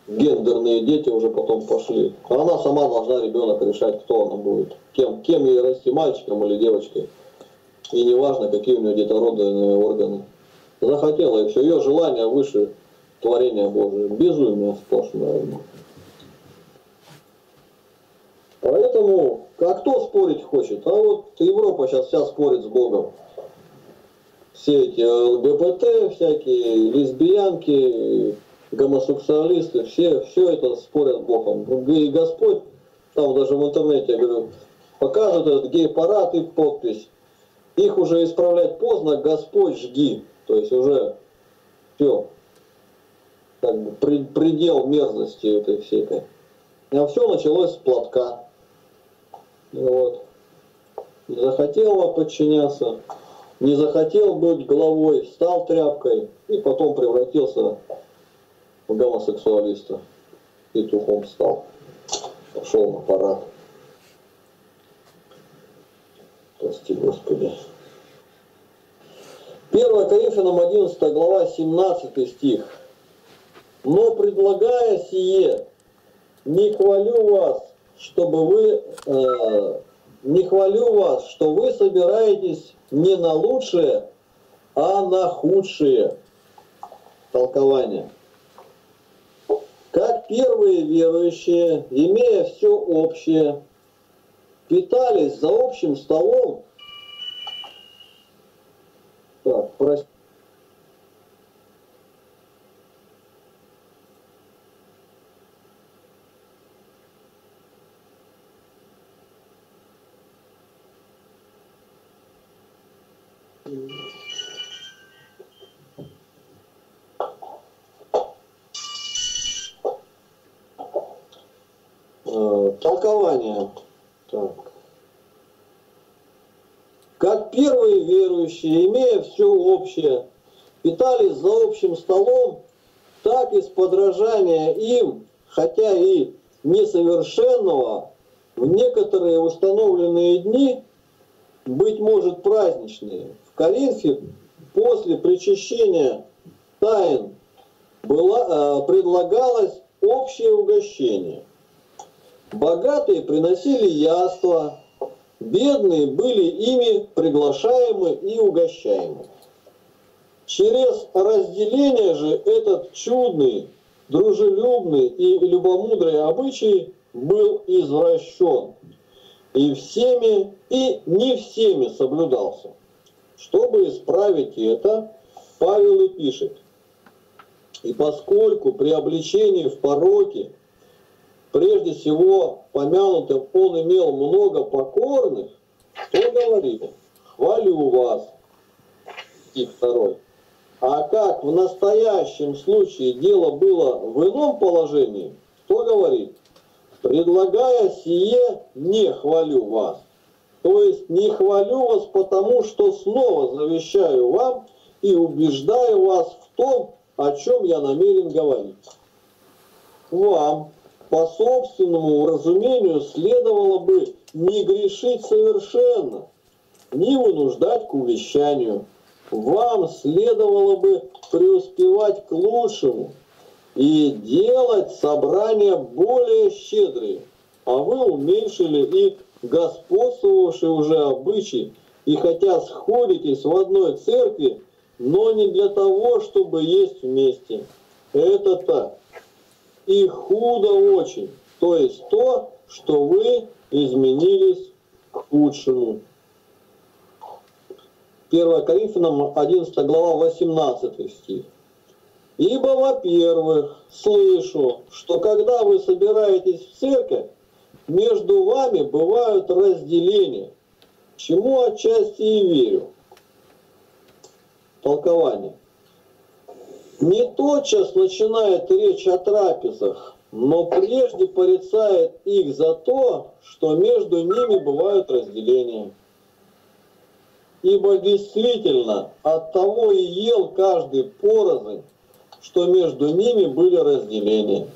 Гендерные дети уже потом пошли. Она сама должна ребенок решать, кто она будет. Кем, кем ей расти, мальчиком или девочкой. И неважно, какие у нее детородные органы. Захотела, и все. Ее желание выше творения Божие. Безумие сплошное. Поэтому, а кто спорить хочет? А вот Европа сейчас вся спорит с Богом. Все эти ЛГБТ, всякие лесбиянки, гомосексуалисты, все, все это спорят с Богом. И Господь, там даже в интернете, я говорю, показывает этот гей-парад и подпись. Их уже исправлять поздно, Господь жги. То есть уже все, как бы предел мерзости этой всей. А все началось с платка. Вот. Не захотела подчиняться, не захотел быть головой, стал тряпкой и потом превратился гомосексуалиста. И тухом стал. Пошел на парад. Прости, Господи. 1 Коринфянам 11 глава 17 стих. Но предлагая сие, не хвалю вас, чтобы вы, э, не хвалю вас, что вы собираетесь не на лучшее, а на худшее толкование. Первые верующие, имея все общее, питались за общим столом, так, простите, Э, толкование. Так. Как первые верующие, имея все общее, питались за общим столом, так из подражания им, хотя и несовершенного, в некоторые установленные дни, быть может праздничные. В Коринфе после причащения тайн была, э, предлагалось общее угощение – Богатые приносили яства, бедные были ими приглашаемы и угощаемы. Через разделение же этот чудный, дружелюбный и любомудрый обычай был извращен и всеми, и не всеми соблюдался. Чтобы исправить это, Павел и пишет. И поскольку при обличении в пороке прежде всего помянутым он имел много покорных, то говорит, хвалю вас, стих второй. А как в настоящем случае дело было в ином положении, то говорит, предлагая сие, не хвалю вас. То есть не хвалю вас потому, что снова завещаю вам и убеждаю вас в том, о чем я намерен говорить. Вам, по собственному разумению следовало бы не грешить совершенно, не вынуждать к увещанию. Вам следовало бы преуспевать к лучшему и делать собрания более щедрые, а вы уменьшили и господствовавший уже обычай, и хотя сходитесь в одной церкви, но не для того, чтобы есть вместе. Это так и худо очень. То есть то, что вы изменились к худшему. 1 Коринфянам 11 глава 18 стих. Ибо, во-первых, слышу, что когда вы собираетесь в церковь, между вами бывают разделения, чему отчасти и верю. Толкование. Не тотчас начинает речь о трапезах, но прежде порицает их за то, что между ними бывают разделения. ибо действительно от того и ел каждый порознь, что между ними были разделения.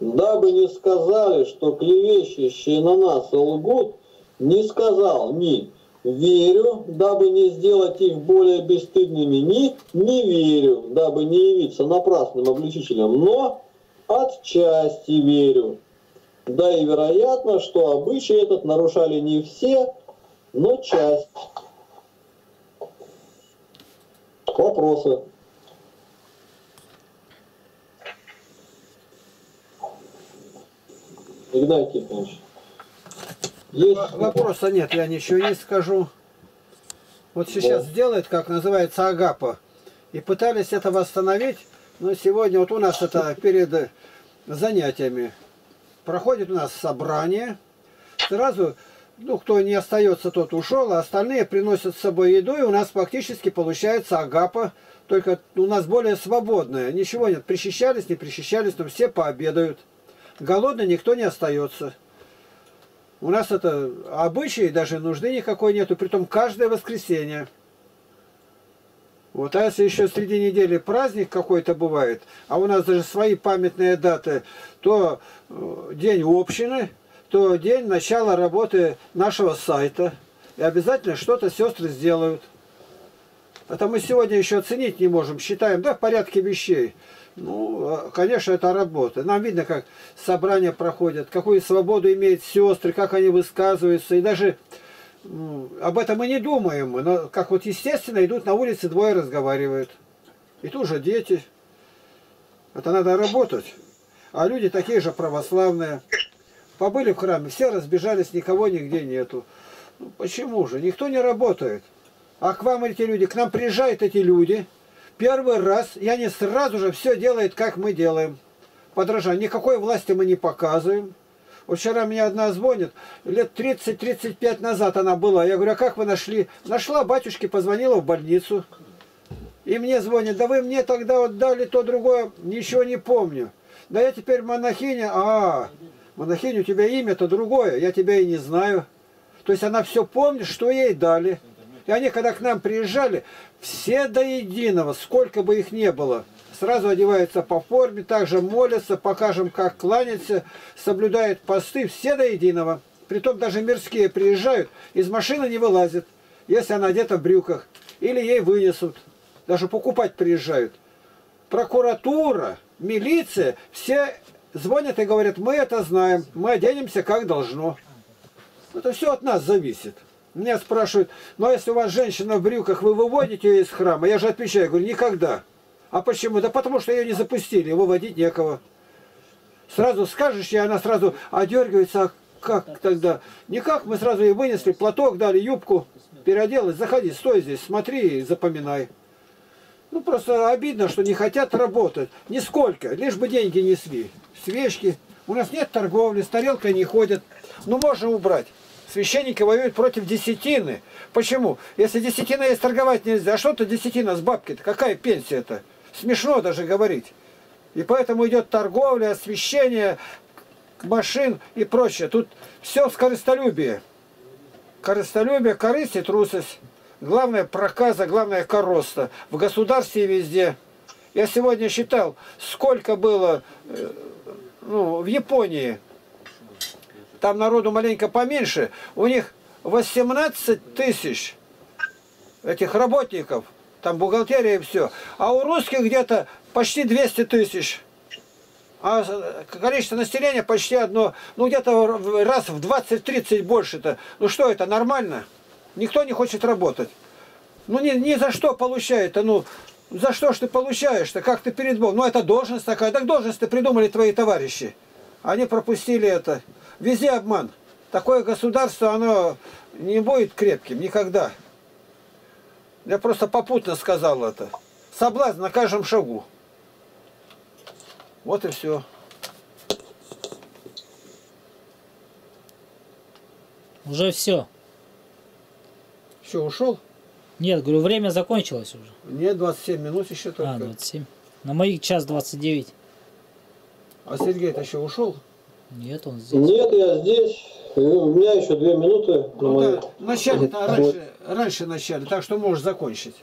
Дабы не сказали, что клевещущие на нас лгут, не сказал ни верю, дабы не сделать их более бесстыдными, ни не верю, дабы не явиться напрасным обличителем, но отчасти верю. Да и вероятно, что обычай этот нарушали не все, но часть. Вопросы? Игнатий Тихонович. Есть Вопроса нет, я ничего не скажу. Вот сейчас Да. сделает, как называется, Агапа. И пытались это восстановить, но сегодня вот у нас это перед занятиями проходит у нас собрание. Сразу, ну, кто не остается, тот ушел, а остальные приносят с собой еду, и у нас фактически получается Агапа, только у нас более свободная. Ничего нет, причащались, не причащались, но все пообедают. Голодный никто не остается. У нас это обычай, даже нужды никакой нету, притом каждое воскресенье. Вот, а если еще среди недели праздник какой-то бывает, а у нас даже свои памятные даты, то э, день общины, то день начала работы нашего сайта. И обязательно что-то сестры сделают. Это мы сегодня еще оценить не можем. Считаем, да, в порядке вещей. Ну, э, конечно, это работа. Нам видно, как собрания проходят, какую свободу имеют сестры, как они высказываются. И даже об этом мы не думаем. Но как вот естественно идут на улице, двое разговаривают. И тут же дети. Это надо работать. А люди такие же православные. Побыли в храме, все разбежались, никого нигде нету. Ну, почему же? Никто не работает. А к вам эти люди, к нам приезжают эти люди, первый раз, и они сразу же все делают, как мы делаем. Подражание. Никакой власти мы не показываем. Вчера мне одна звонит, лет 30-35 назад она была. Я говорю, а как вы нашли? Нашла, батюшке позвонила в больницу. И мне звонит, да вы мне тогда вот дали то другое, ничего не помню. Да я теперь монахиня, а, монахиня, у тебя имя-то другое, я тебя и не знаю. То есть она все помнит, что ей дали. И они, когда к нам приезжали, все до единого, сколько бы их не было, сразу одеваются по форме, также молятся, покажем, как кланяться, соблюдают посты, все до единого. Притом даже мирские приезжают, из машины не вылазят, если она одета в брюках, или ей вынесут. Даже покупать приезжают. Прокуратура, милиция, все звонят и говорят, мы это знаем, мы оденемся как должно. Это все от нас зависит. Меня спрашивают, ну а если у вас женщина в брюках, вы выводите ее из храма? Я же отвечаю, говорю, никогда. А почему? Да потому что ее не запустили, выводить некого. Сразу скажешь, и она сразу одергивается, а как тогда? Никак, мы сразу ей вынесли, платок дали, юбку, переоделась, заходи, стой здесь, смотри и запоминай. Ну, просто обидно, что не хотят работать. Нисколько, лишь бы деньги несли. Свечки. У нас нет торговли, с тарелкой не ходят. Ну, можно убрать. Священники воюют против десятины. Почему? Если десятина есть, торговать нельзя. А что-то десятина с бабки-то? Какая пенсия-то? Смешно даже говорить. И поэтому идет торговля, освещение, машин и прочее. Тут все с корыстолюбие. Корыстолюбие, корысть и трусость. Главное проказа, главное короста. В государстве везде. Я сегодня считал, сколько было э, ну, в Японии. Там народу маленько поменьше. У них 18 тысяч этих работников. Там бухгалтерия и все. А у русских где-то почти 200 тысяч. А количество населения почти одно, ну где-то раз в 20-30 больше-то. Ну что это, нормально? Никто не хочет работать. Ну ни, ни за что получает-то, ну за что ж ты получаешь-то, как ты перед Богом? Ну это должность такая, так должность-то придумали твои товарищи. Они пропустили это. Везде обман. Такое государство, оно не будет крепким никогда. Я просто попутно сказал это. Соблазн на каждом шагу. Вот и все. Уже все. Все, ушел? Нет, говорю, время закончилось уже. Нет, 27 минут еще только. А, 27. На моих час 29. А Сергей-то еще ушел? Нет, он здесь. Нет, я здесь. У меня еще две минуты Ну, мою- да, начали-то раньше, раньше начали, так что можешь закончить.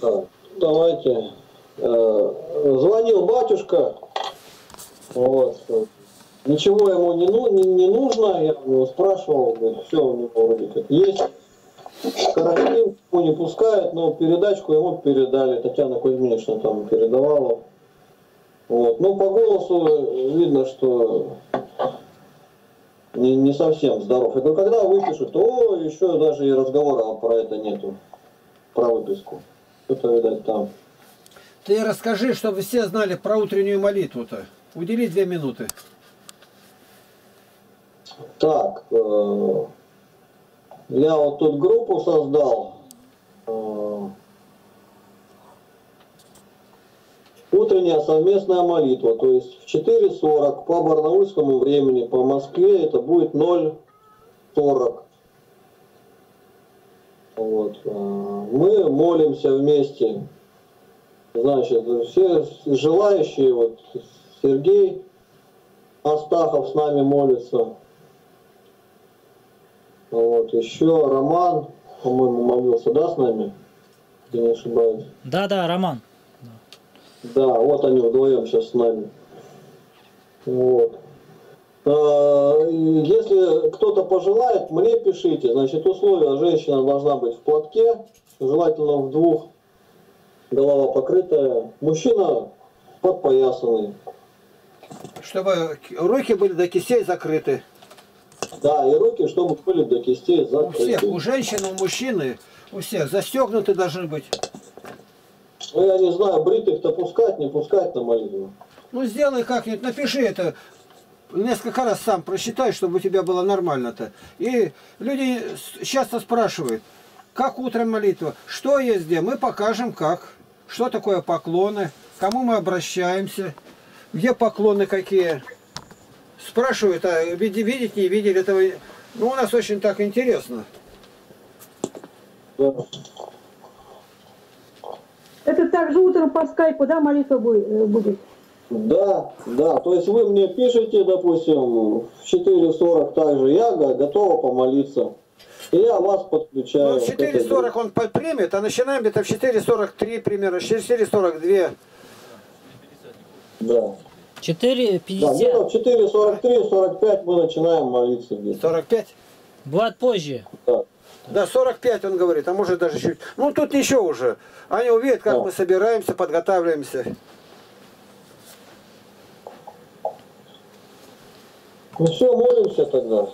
Так, давайте. Э, Звонил батюшка. Вот. Ничего ему не, ну- не, не нужно. Я у него спрашивал, говорит, все у него вроде как есть. Карантин ему не пускают, но передачку ему передали. Татьяна Кузьминична там передавала. Вот. Ну, по голосу видно, что не, не совсем здоров. Я говорю, когда выпишут, то еще даже и разговора про это нету. Про выписку. Что-то, видать, там. Ты расскажи, чтобы все знали про утреннюю молитву-то. Удели две минуты. Так, э, я вот тут группу создал. Э, Утренняя совместная молитва, то есть в 4.40 по барнаульскому времени, по Москве это будет 0.40. Вот. э, Мы молимся вместе. Значит, все желающие, вот Сергей Астахов с нами молится. Вот, еще Роман, по-моему, молился, да, с нами? Я не ошибаюсь. Да-да, Роман. Да, вот они вдвоем сейчас с нами. Вот. А, Если кто-то пожелает, мне пишите. Значит, условия женщина должна быть в платке, желательно в двух, голова покрытая. Мужчина подпоясанный. Чтобы руки были до кистей закрыты. Да, и руки, чтобы были до кистей У всех, закрыты. у женщин, у мужчины, у всех застегнуты должны быть. Ну, я не знаю, бритых-то пускать, не пускать на молитву. Ну сделай как-нибудь, напиши это. Несколько раз сам просчитай, чтобы у тебя было нормально-то. И люди часто спрашивают, как утром молитва, что есть где, мы покажем как, что такое поклоны, кому мы обращаемся, где поклоны какие. Спрашивают, а видеть, не видели этого. Ну, у нас очень так интересно. Да. Это также утром по скайпу, да, молитва будет? э, будет? Да, да, то есть вы мне пишете, допустим, в 4.40 также я го- готова помолиться. И я вас подключаю. Ну, в к этой 4.40 он примет, а начинаем где-то в 4.43 примерно, 4.42. Да. Да, 4.50. где-то в 4.43-45 мы начинаем молиться где-то. 45? Бывает позже. Да. Да, 45 он говорит, а может даже чуть. Ну тут ничего уже. Они увидят, как Да. мы собираемся, подготавливаемся. Ну все, молимся тогда.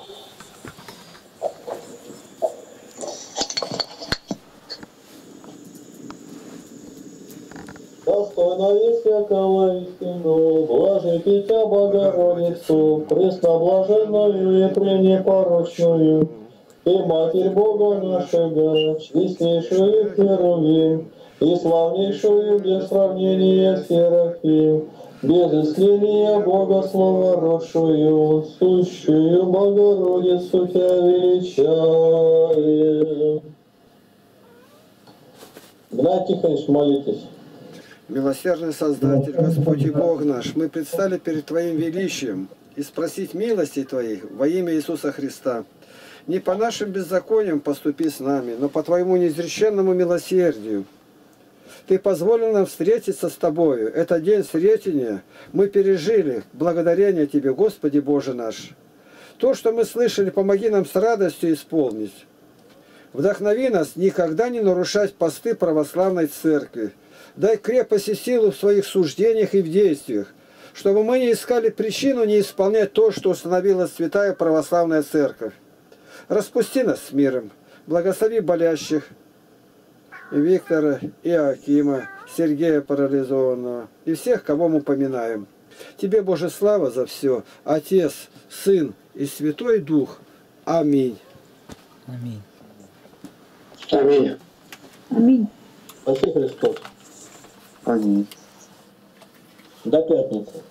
Достойно всякого истину, блажите Тя, Богородицу, пресноблаженную и пренепорочную, и Матерь Бога нашего, честнейшую Херувим, и славнейшую без сравнения Серафим, без исцеления Бога Слова родшую, сущую Богородицу Тя величаем. Гнать Тихонович, молитесь. Милосердный Создатель, Господь и Бог наш, мы предстали перед Твоим величием и спросить милости Твоих во имя Иисуса Христа. Не по нашим беззакониям поступи с нами, но по Твоему неизреченному милосердию. Ты позволил нам встретиться с Тобою. Это день встретения мы пережили, благодарение Тебе, Господи Боже наш. То, что мы слышали, помоги нам с радостью исполнить. Вдохнови нас никогда не нарушать посты православной церкви. Дай крепость и силу в своих суждениях и в действиях, чтобы мы не искали причину не исполнять то, что установила Святая Православная Церковь. Распусти нас с миром, благослови болящих, и Виктора, и Акима, Сергея парализованного, и всех, кого мы поминаем. Тебе, Боже, слава за все, Отец, Сын и Святой Дух. Аминь. Аминь. Аминь. Аминь. Спаси Христос. Аминь. До пятницы.